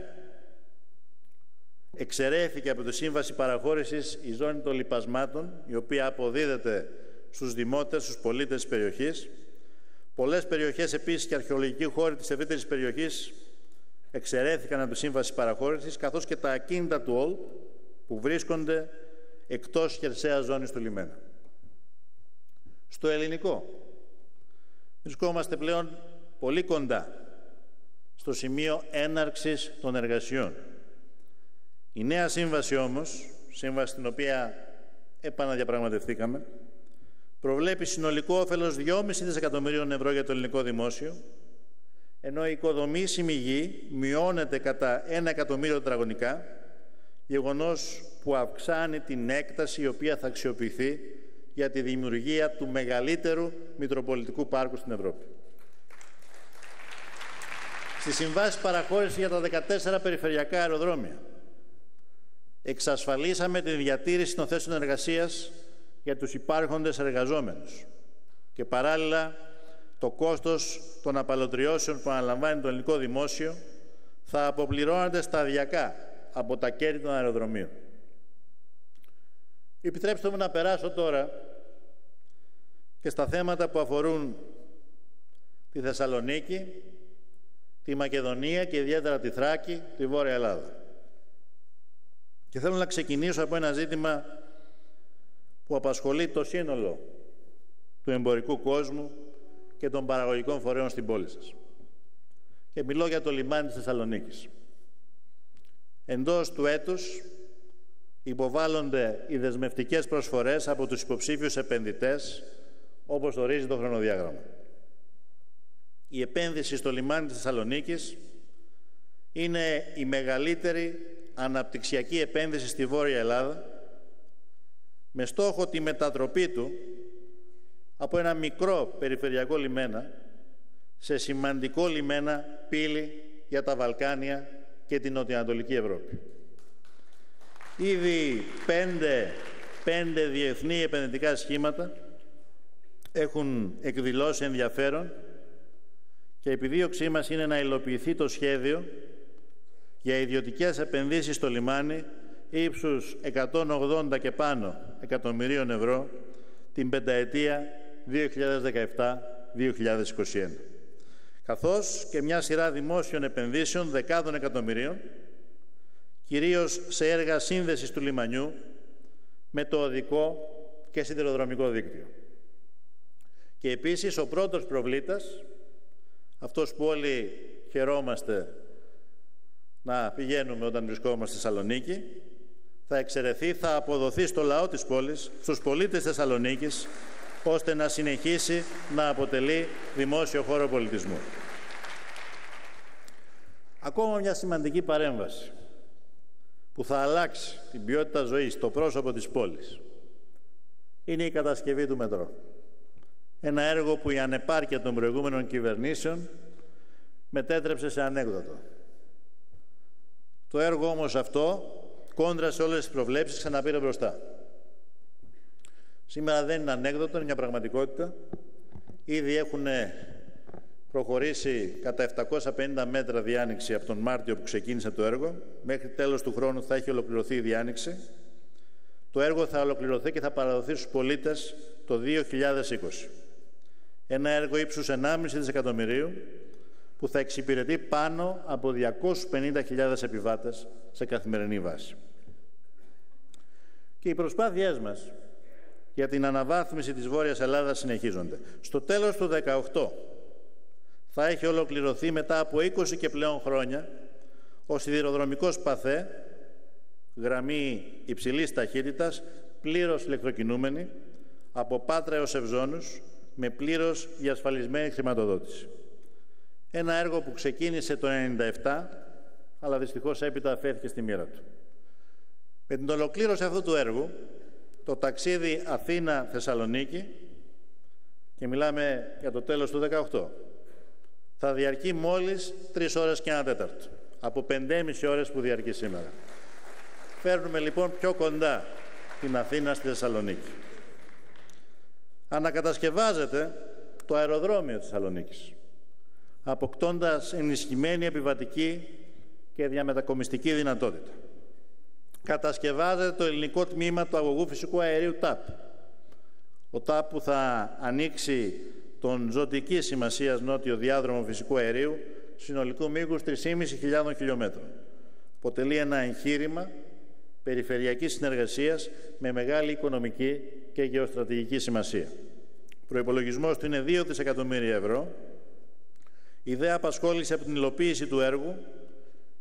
Εξαιρέθηκε από τη σύμβαση παραχώρησης η ζώνη των λιπασμάτων, η οποία αποδίδεται στους δημότες, στους πολίτες της περιοχής. Πολλές περιοχές επίσης και αρχαιολογικοί χώροι της ευρύτερης περιοχής εξαιρέθηκαν από τη σύμβαση παραχώρησης, καθώς και τα ακίνητα του ΟΛ που βρίσκονται εκτός χερσαίας ζώνης του λιμένα. Στο ελληνικό βρισκόμαστε πλέον πολύ κοντά στο σημείο έναρξης των εργασιών. Η νέα σύμβαση όμως, σύμβαση την οποία επαναδιαπραγματευτήκαμε, προβλέπει συνολικό όφελος 2,5 δισεκατομμυρίων ευρώ για το ελληνικό δημόσιο ενώ η οικοδομήσιμη γη μειώνεται κατά ένα εκατομμύριο τετραγωνικά, γεγονός που αυξάνει την έκταση η οποία θα αξιοποιηθεί για τη δημιουργία του μεγαλύτερου Μητροπολιτικού Πάρκου στην Ευρώπη. Στη συμβάση παραχώρησης για τα 14 περιφερειακά αεροδρόμια εξασφαλίσαμε τη διατήρηση των θέσεων εργασίας για τους υπάρχοντες εργαζόμενους και παράλληλα το κόστος των απαλωτριώσεων που αναλαμβάνει το ελληνικό δημόσιο θα αποπληρώνεται σταδιακά από τα κέρδη των αεροδρομίων. Επιτρέψτε μου να περάσω τώρα και στα θέματα που αφορούν τη Θεσσαλονίκη, τη Μακεδονία και ιδιαίτερα τη Θράκη, τη Βόρεια Ελλάδα. Και θέλω να ξεκινήσω από ένα ζήτημα που απασχολεί το σύνολο του εμπορικού κόσμου και των παραγωγικών φορέων στην πόλη σας. Και μιλώ για το λιμάνι της Θεσσαλονίκης. Εντός του έτους υποβάλλονται οι δεσμευτικές προσφορές από τους υποψήφιους επενδυτές όπως ορίζει το χρονοδιάγραμμα. Η επένδυση στο λιμάνι της Θεσσαλονίκης είναι η μεγαλύτερη αναπτυξιακή επένδυση στη Βόρεια Ελλάδα με στόχο τη μετατροπή του από ένα μικρό περιφερειακό λιμένα σε σημαντικό λιμένα πύλη για τα Βαλκάνια και την Νοτιοανατολική Ευρώπη. Ήδη πέντε, πέντε διεθνή επενδυτικά σχήματα έχουν εκδηλώσει ενδιαφέρον και η επιδίωξή μας είναι να υλοποιηθεί το σχέδιο για ιδιωτικές επενδύσεις στο λιμάνι ύψους 180 και πάνω εκατομμυρίων ευρώ την πενταετία 2017-2021 καθώς και μια σειρά δημόσιων επενδύσεων δεκάδων εκατομμυρίων κυρίως σε έργα σύνδεσης του λιμανιού με το οδικό και σιδηροδρομικό δίκτυο. Και επίσης ο πρώτος προβλήτας, αυτός που όλοι χαιρόμαστε να πηγαίνουμε όταν βρισκόμαστε στη Θεσσαλονίκη, θα εξαιρεθεί, θα αποδοθεί στο λαό της πόλης, στους πολίτες της Θεσσαλονίκης, ώστε να συνεχίσει να αποτελεί δημόσιο χώρο πολιτισμού. Ακόμα μια σημαντική παρέμβαση που θα αλλάξει την ποιότητα ζωής, το πρόσωπο της πόλης, είναι η κατασκευή του μετρό. Ένα έργο που η ανεπάρκεια των προηγούμενων κυβερνήσεων μετέτρεψε σε ανέκδοτο. Το έργο όμως αυτό, κόντρα σε όλες τις προβλέψεις, ξαναπήρε μπροστά. Σήμερα δεν είναι ανέκδοτο, είναι μια πραγματικότητα. Ήδη έχουν προχωρήσει κατά 750 μέτρα διάνοιξη από τον Μάρτιο που ξεκίνησε το έργο. Μέχρι τέλος του χρόνου θα έχει ολοκληρωθεί η διάνοιξη. Το έργο θα ολοκληρωθεί και θα παραδοθεί στους πολίτες το 2020. Ένα έργο ύψους 1,5 δισεκατομμυρίου που θα εξυπηρετεί πάνω από 250.000 επιβάτες σε καθημερινή βάση. Και οι προσπάθειές μας για την αναβάθμιση της Βόρειας Ελλάδας συνεχίζονται. Στο τέλος του 2018 θα έχει ολοκληρωθεί μετά από 20 και πλέον χρόνια ο σιδηροδρομικός παθέ, γραμμή υψηλής ταχύτητας, πλήρως ηλεκτροκινούμενη, από Πάτρα έως Ευζώνους, με πλήρως διασφαλισμένη χρηματοδότηση. Ένα έργο που ξεκίνησε το 1997, αλλά δυστυχώς έπειτα αφέθηκε στη μοίρα του. Με την ολοκλήρωση αυτού του έργου, το ταξίδι Αθήνα-Θεσσαλονίκη, και μιλάμε για το τέλος του 18, θα διαρκεί μόλις τρεις ώρες και ένα τέταρτο, από 5,5 ώρες που διαρκεί σήμερα. Φέρνουμε λοιπόν πιο κοντά την Αθήνα στη Θεσσαλονίκη. Ανακατασκευάζεται το αεροδρόμιο της Θεσσαλονίκης, αποκτώντας ενισχυμένη επιβατική και διαμετακομιστική δυνατότητα. Κατασκευάζεται το ελληνικό τμήμα του αγωγού φυσικού αερίου ΤΑΠ. Ο ΤΑΠ που θα ανοίξει τον ζωτική σημασία νότιο διάδρομο φυσικού αερίου συνολικού μήκους 3.500 χιλιόμετρων. Αποτελεί ένα εγχείρημα περιφερειακής συνεργασίας με μεγάλη οικονομική και γεωστρατηγική σημασία. Ο προϋπολογισμός του είναι 2 δισεκατομμύρια ευρώ. Η ιδέα απασχόληση από την υλοποίηση του έργου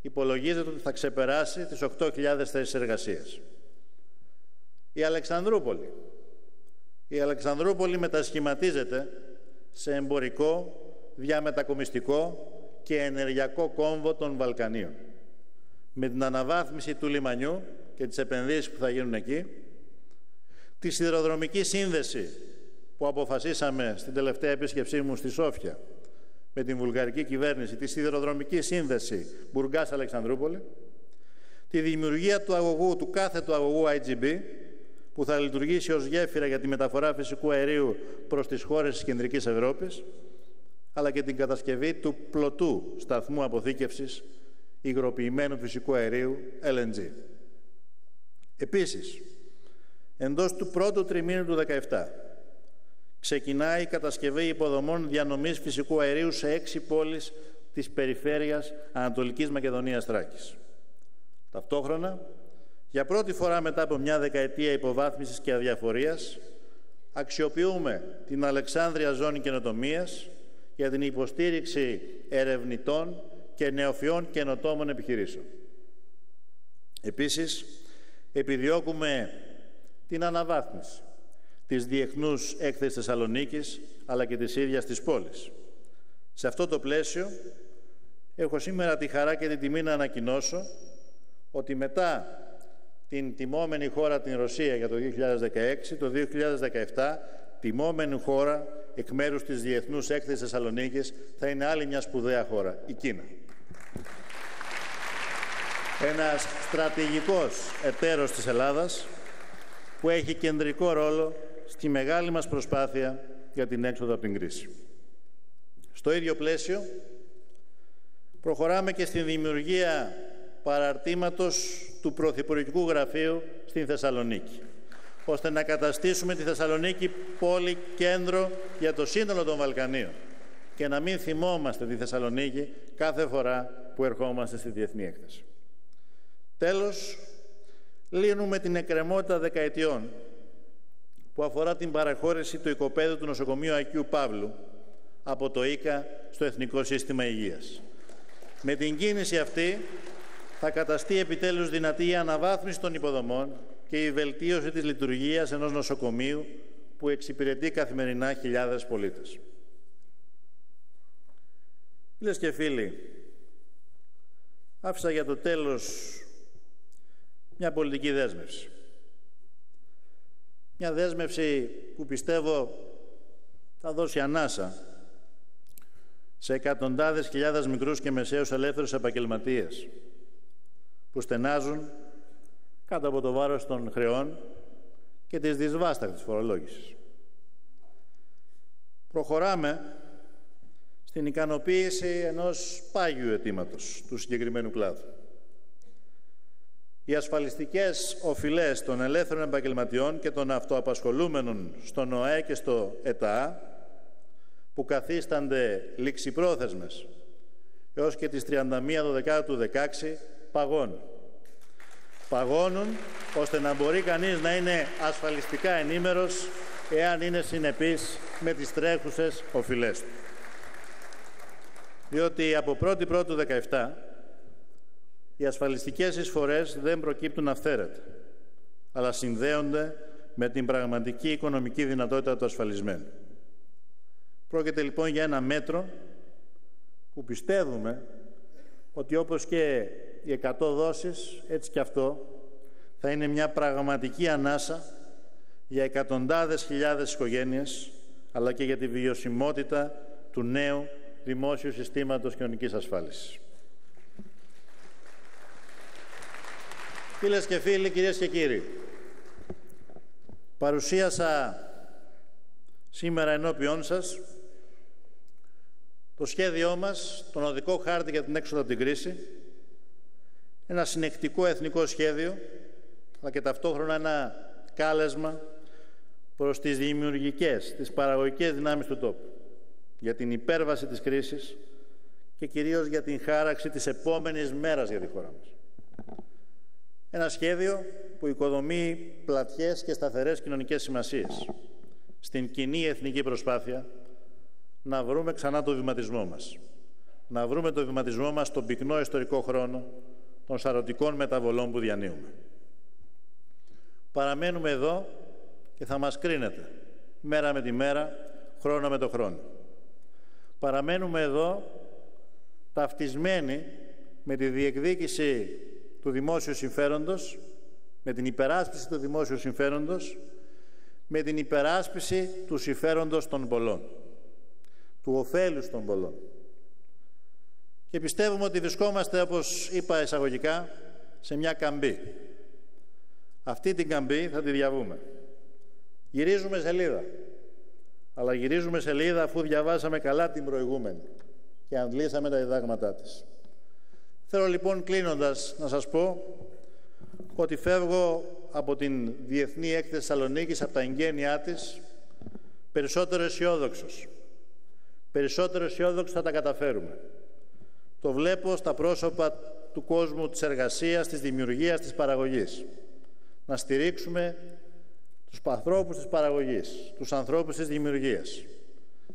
υπολογίζεται ότι θα ξεπεράσει τις 8.000 θέσεις εργασίας. Η Αλεξανδρούπολη. Η Αλεξανδρούπολη μετασχηματίζεται σε εμπορικό, διαμετακομιστικό και ενεργειακό κόμβο των Βαλκανίων. Με την αναβάθμιση του λιμανιού και τις επενδύσεις που θα γίνουν εκεί, τη σιδηροδρομική σύνδεση που αποφασίσαμε στην τελευταία επίσκεψή μου στη Σόφια με την βουλγαρική κυβέρνηση, τη σιδηροδρομική σύνδεση Μπουργκάς-Αλεξανδρούπολη, τη δημιουργία του αγωγού, του κάθε του αγωγού IGB, που θα λειτουργήσει ως γέφυρα για τη μεταφορά φυσικού αερίου προς τις χώρες της Κεντρικής Ευρώπης, αλλά και την κατασκευή του πλωτού σταθμού αποθήκευσης υγροποιημένου φυσικού αερίου LNG. Επίσης, εντός του πρώτου τριμήνου του 2017, ξεκινάει η κατασκευή υποδομών διανομής φυσικού αερίου σε έξι πόλεις της περιφέρειας Ανατολικής Μακεδονίας Θράκης. Ταυτόχρονα, για πρώτη φορά μετά από μια δεκαετία υποβάθμισης και αδιαφορίας, αξιοποιούμε την Αλεξάνδρεια Ζώνη Καινοτομίας για την υποστήριξη ερευνητών και νεοφιών καινοτόμων επιχειρήσεων. Επίσης, επιδιώκουμε την αναβάθμιση της Διεθνούς Έκθεσης Θεσσαλονίκης αλλά και της ίδιας της πόλης. Σε αυτό το πλαίσιο έχω σήμερα τη χαρά και την τιμή να ανακοινώσω ότι μετά την τιμόμενη χώρα την Ρωσία για το 2016, το 2017 τιμόμενη χώρα εκ μέρους της Διεθνούς Έκθεσης Θεσσαλονίκης θα είναι άλλη μια σπουδαία χώρα, η Κίνα. Ένας στρατηγικός εταίρος της Ελλάδας που έχει κεντρικό ρόλο στη μεγάλη μας προσπάθεια για την έξοδο από την κρίση. Στο ίδιο πλαίσιο προχωράμε και στην δημιουργία παραρτήματος του Πρωθυπουργικού Γραφείου στην Θεσσαλονίκη ώστε να καταστήσουμε τη Θεσσαλονίκη πόλη κέντρο για το σύνολο των Βαλκανίων και να μην θυμόμαστε τη Θεσσαλονίκη κάθε φορά που ερχόμαστε στη Διεθνή Έκθεση. Τέλος, λύνουμε την εκκρεμότητα δεκαετιών που αφορά την παραχώρηση του οικοπαίδου του νοσοκομείου Ακιού Παύλου από το ΙΚΑ στο Εθνικό Σύστημα Υγείας. Με την κίνηση αυτή θα καταστεί επιτέλους δυνατή η αναβάθμιση των υποδομών και η βελτίωση της λειτουργίας ενός νοσοκομείου που εξυπηρετεί καθημερινά χιλιάδες πολίτες. Φίλες και φίλοι, άφησα για το τέλος μια πολιτική δέσμευση. Μια δέσμευση που πιστεύω θα δώσει ανάσα σε εκατοντάδες χιλιάδες μικρούς και μεσαίους ελεύθερους επαγγελματίες που στενάζουν κάτω από το βάρος των χρεών και της δυσβάστακτης φορολόγησης. Προχωράμε στην ικανοποίηση ενός πάγιου αιτήματος του συγκεκριμένου κλάδου. Οι ασφαλιστικές οφειλές των ελεύθερων επαγγελματιών και των αυτοαπασχολούμενων στο ΟΕ και στο ΕΤΑ που καθίστανται ληξιπρόθεσμες έως και τις 31 12 του 16 παγώνουν. Παγώνουν ώστε να μπορεί κανείς να είναι ασφαλιστικά ενήμερος εάν είναι συνεπής με τις τρέχουσες οφειλές του. Διότι από 1η Πρώτου 17 οι ασφαλιστικές εισφορές δεν προκύπτουν αυθαίρετα, αλλά συνδέονται με την πραγματική οικονομική δυνατότητα του ασφαλισμένου. Πρόκειται λοιπόν για ένα μέτρο που πιστεύουμε ότι όπως και οι 100 δόσεις, έτσι και αυτό, θα είναι μια πραγματική ανάσα για εκατοντάδες χιλιάδες οικογένειες, αλλά και για τη βιωσιμότητα του νέου δημόσιου συστήματος κοινωνικής ασφάλισης. Φίλες και φίλοι, κυρίες και κύριοι, παρουσίασα σήμερα ενώπιόν σας το σχέδιό μας, τον οδικό χάρτη για την έξοδο από την κρίση, ένα συνεκτικό εθνικό σχέδιο, αλλά και ταυτόχρονα ένα κάλεσμα προς τις δημιουργικές, τις παραγωγικές δυνάμεις του τόπου, για την υπέρβαση της κρίσης και κυρίως για την χάραξη της επόμενης μέρας για τη χώρα μας. Ένα σχέδιο που οικοδομεί πλατιές και σταθερές κοινωνικές σημασίες στην κοινή εθνική προσπάθεια να βρούμε ξανά το βηματισμό μας. Να βρούμε το βηματισμό μας στον πυκνό ιστορικό χρόνο των σαρωτικών μεταβολών που διανύουμε. Παραμένουμε εδώ και θα μας κρίνετε μέρα με τη μέρα, χρόνο με το χρόνο. Παραμένουμε εδώ ταυτισμένη με τη διεκδίκηση του δημόσιου συμφέροντος, με την υπεράσπιση του δημόσιου συμφέροντος, με την υπεράσπιση του συμφέροντος των πολλών, του ωφέλους των πολλών. Και πιστεύουμε ότι βρισκόμαστε, όπως είπα εισαγωγικά, σε μια καμπή. Αυτή την καμπή θα τη διαβούμε. Γυρίζουμε σελίδα. Αλλά γυρίζουμε σελίδα αφού διαβάσαμε καλά την προηγούμενη και αντλήσαμε τα διδάγματά της. Θέλω λοιπόν κλείνοντας να σας πω ότι φεύγω από την Διεθνή Έκθεση Θεσσαλονίκης, από τα εγγένειά της, περισσότερο αισιόδοξος. Περισσότερο αισιόδοξος θα τα καταφέρουμε. Το βλέπω στα πρόσωπα του κόσμου της εργασίας, της δημιουργίας, της παραγωγής. Να στηρίξουμε τους ανθρώπους της παραγωγής, τους ανθρώπους της δημιουργίας.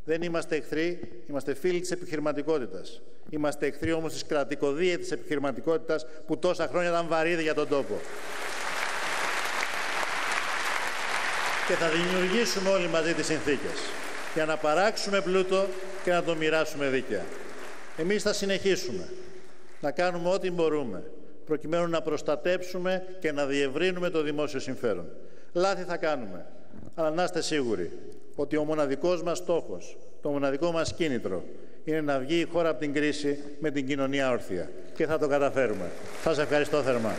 Δεν είμαστε εχθροί, είμαστε φίλοι της επιχειρηματικότητας. Είμαστε εχθροί όμως της κρατικοδία της επιχειρηματικότητας που τόσα χρόνια ήταν βαρύδι για τον τόπο. Και θα δημιουργήσουμε όλοι μαζί τις συνθήκες για να παράξουμε πλούτο και να το μοιράσουμε δίκαια. Εμείς θα συνεχίσουμε να κάνουμε ό,τι μπορούμε προκειμένου να προστατέψουμε και να διευρύνουμε το δημόσιο συμφέρον. Λάθη θα κάνουμε, αλλά να είστε σίγουροι ότι ο μοναδικός μας στόχος, το μοναδικό μας κίνητρο είναι να βγει η χώρα από την κρίση με την κοινωνία όρθια. Και θα το καταφέρουμε. Σας ευχαριστώ θερμά.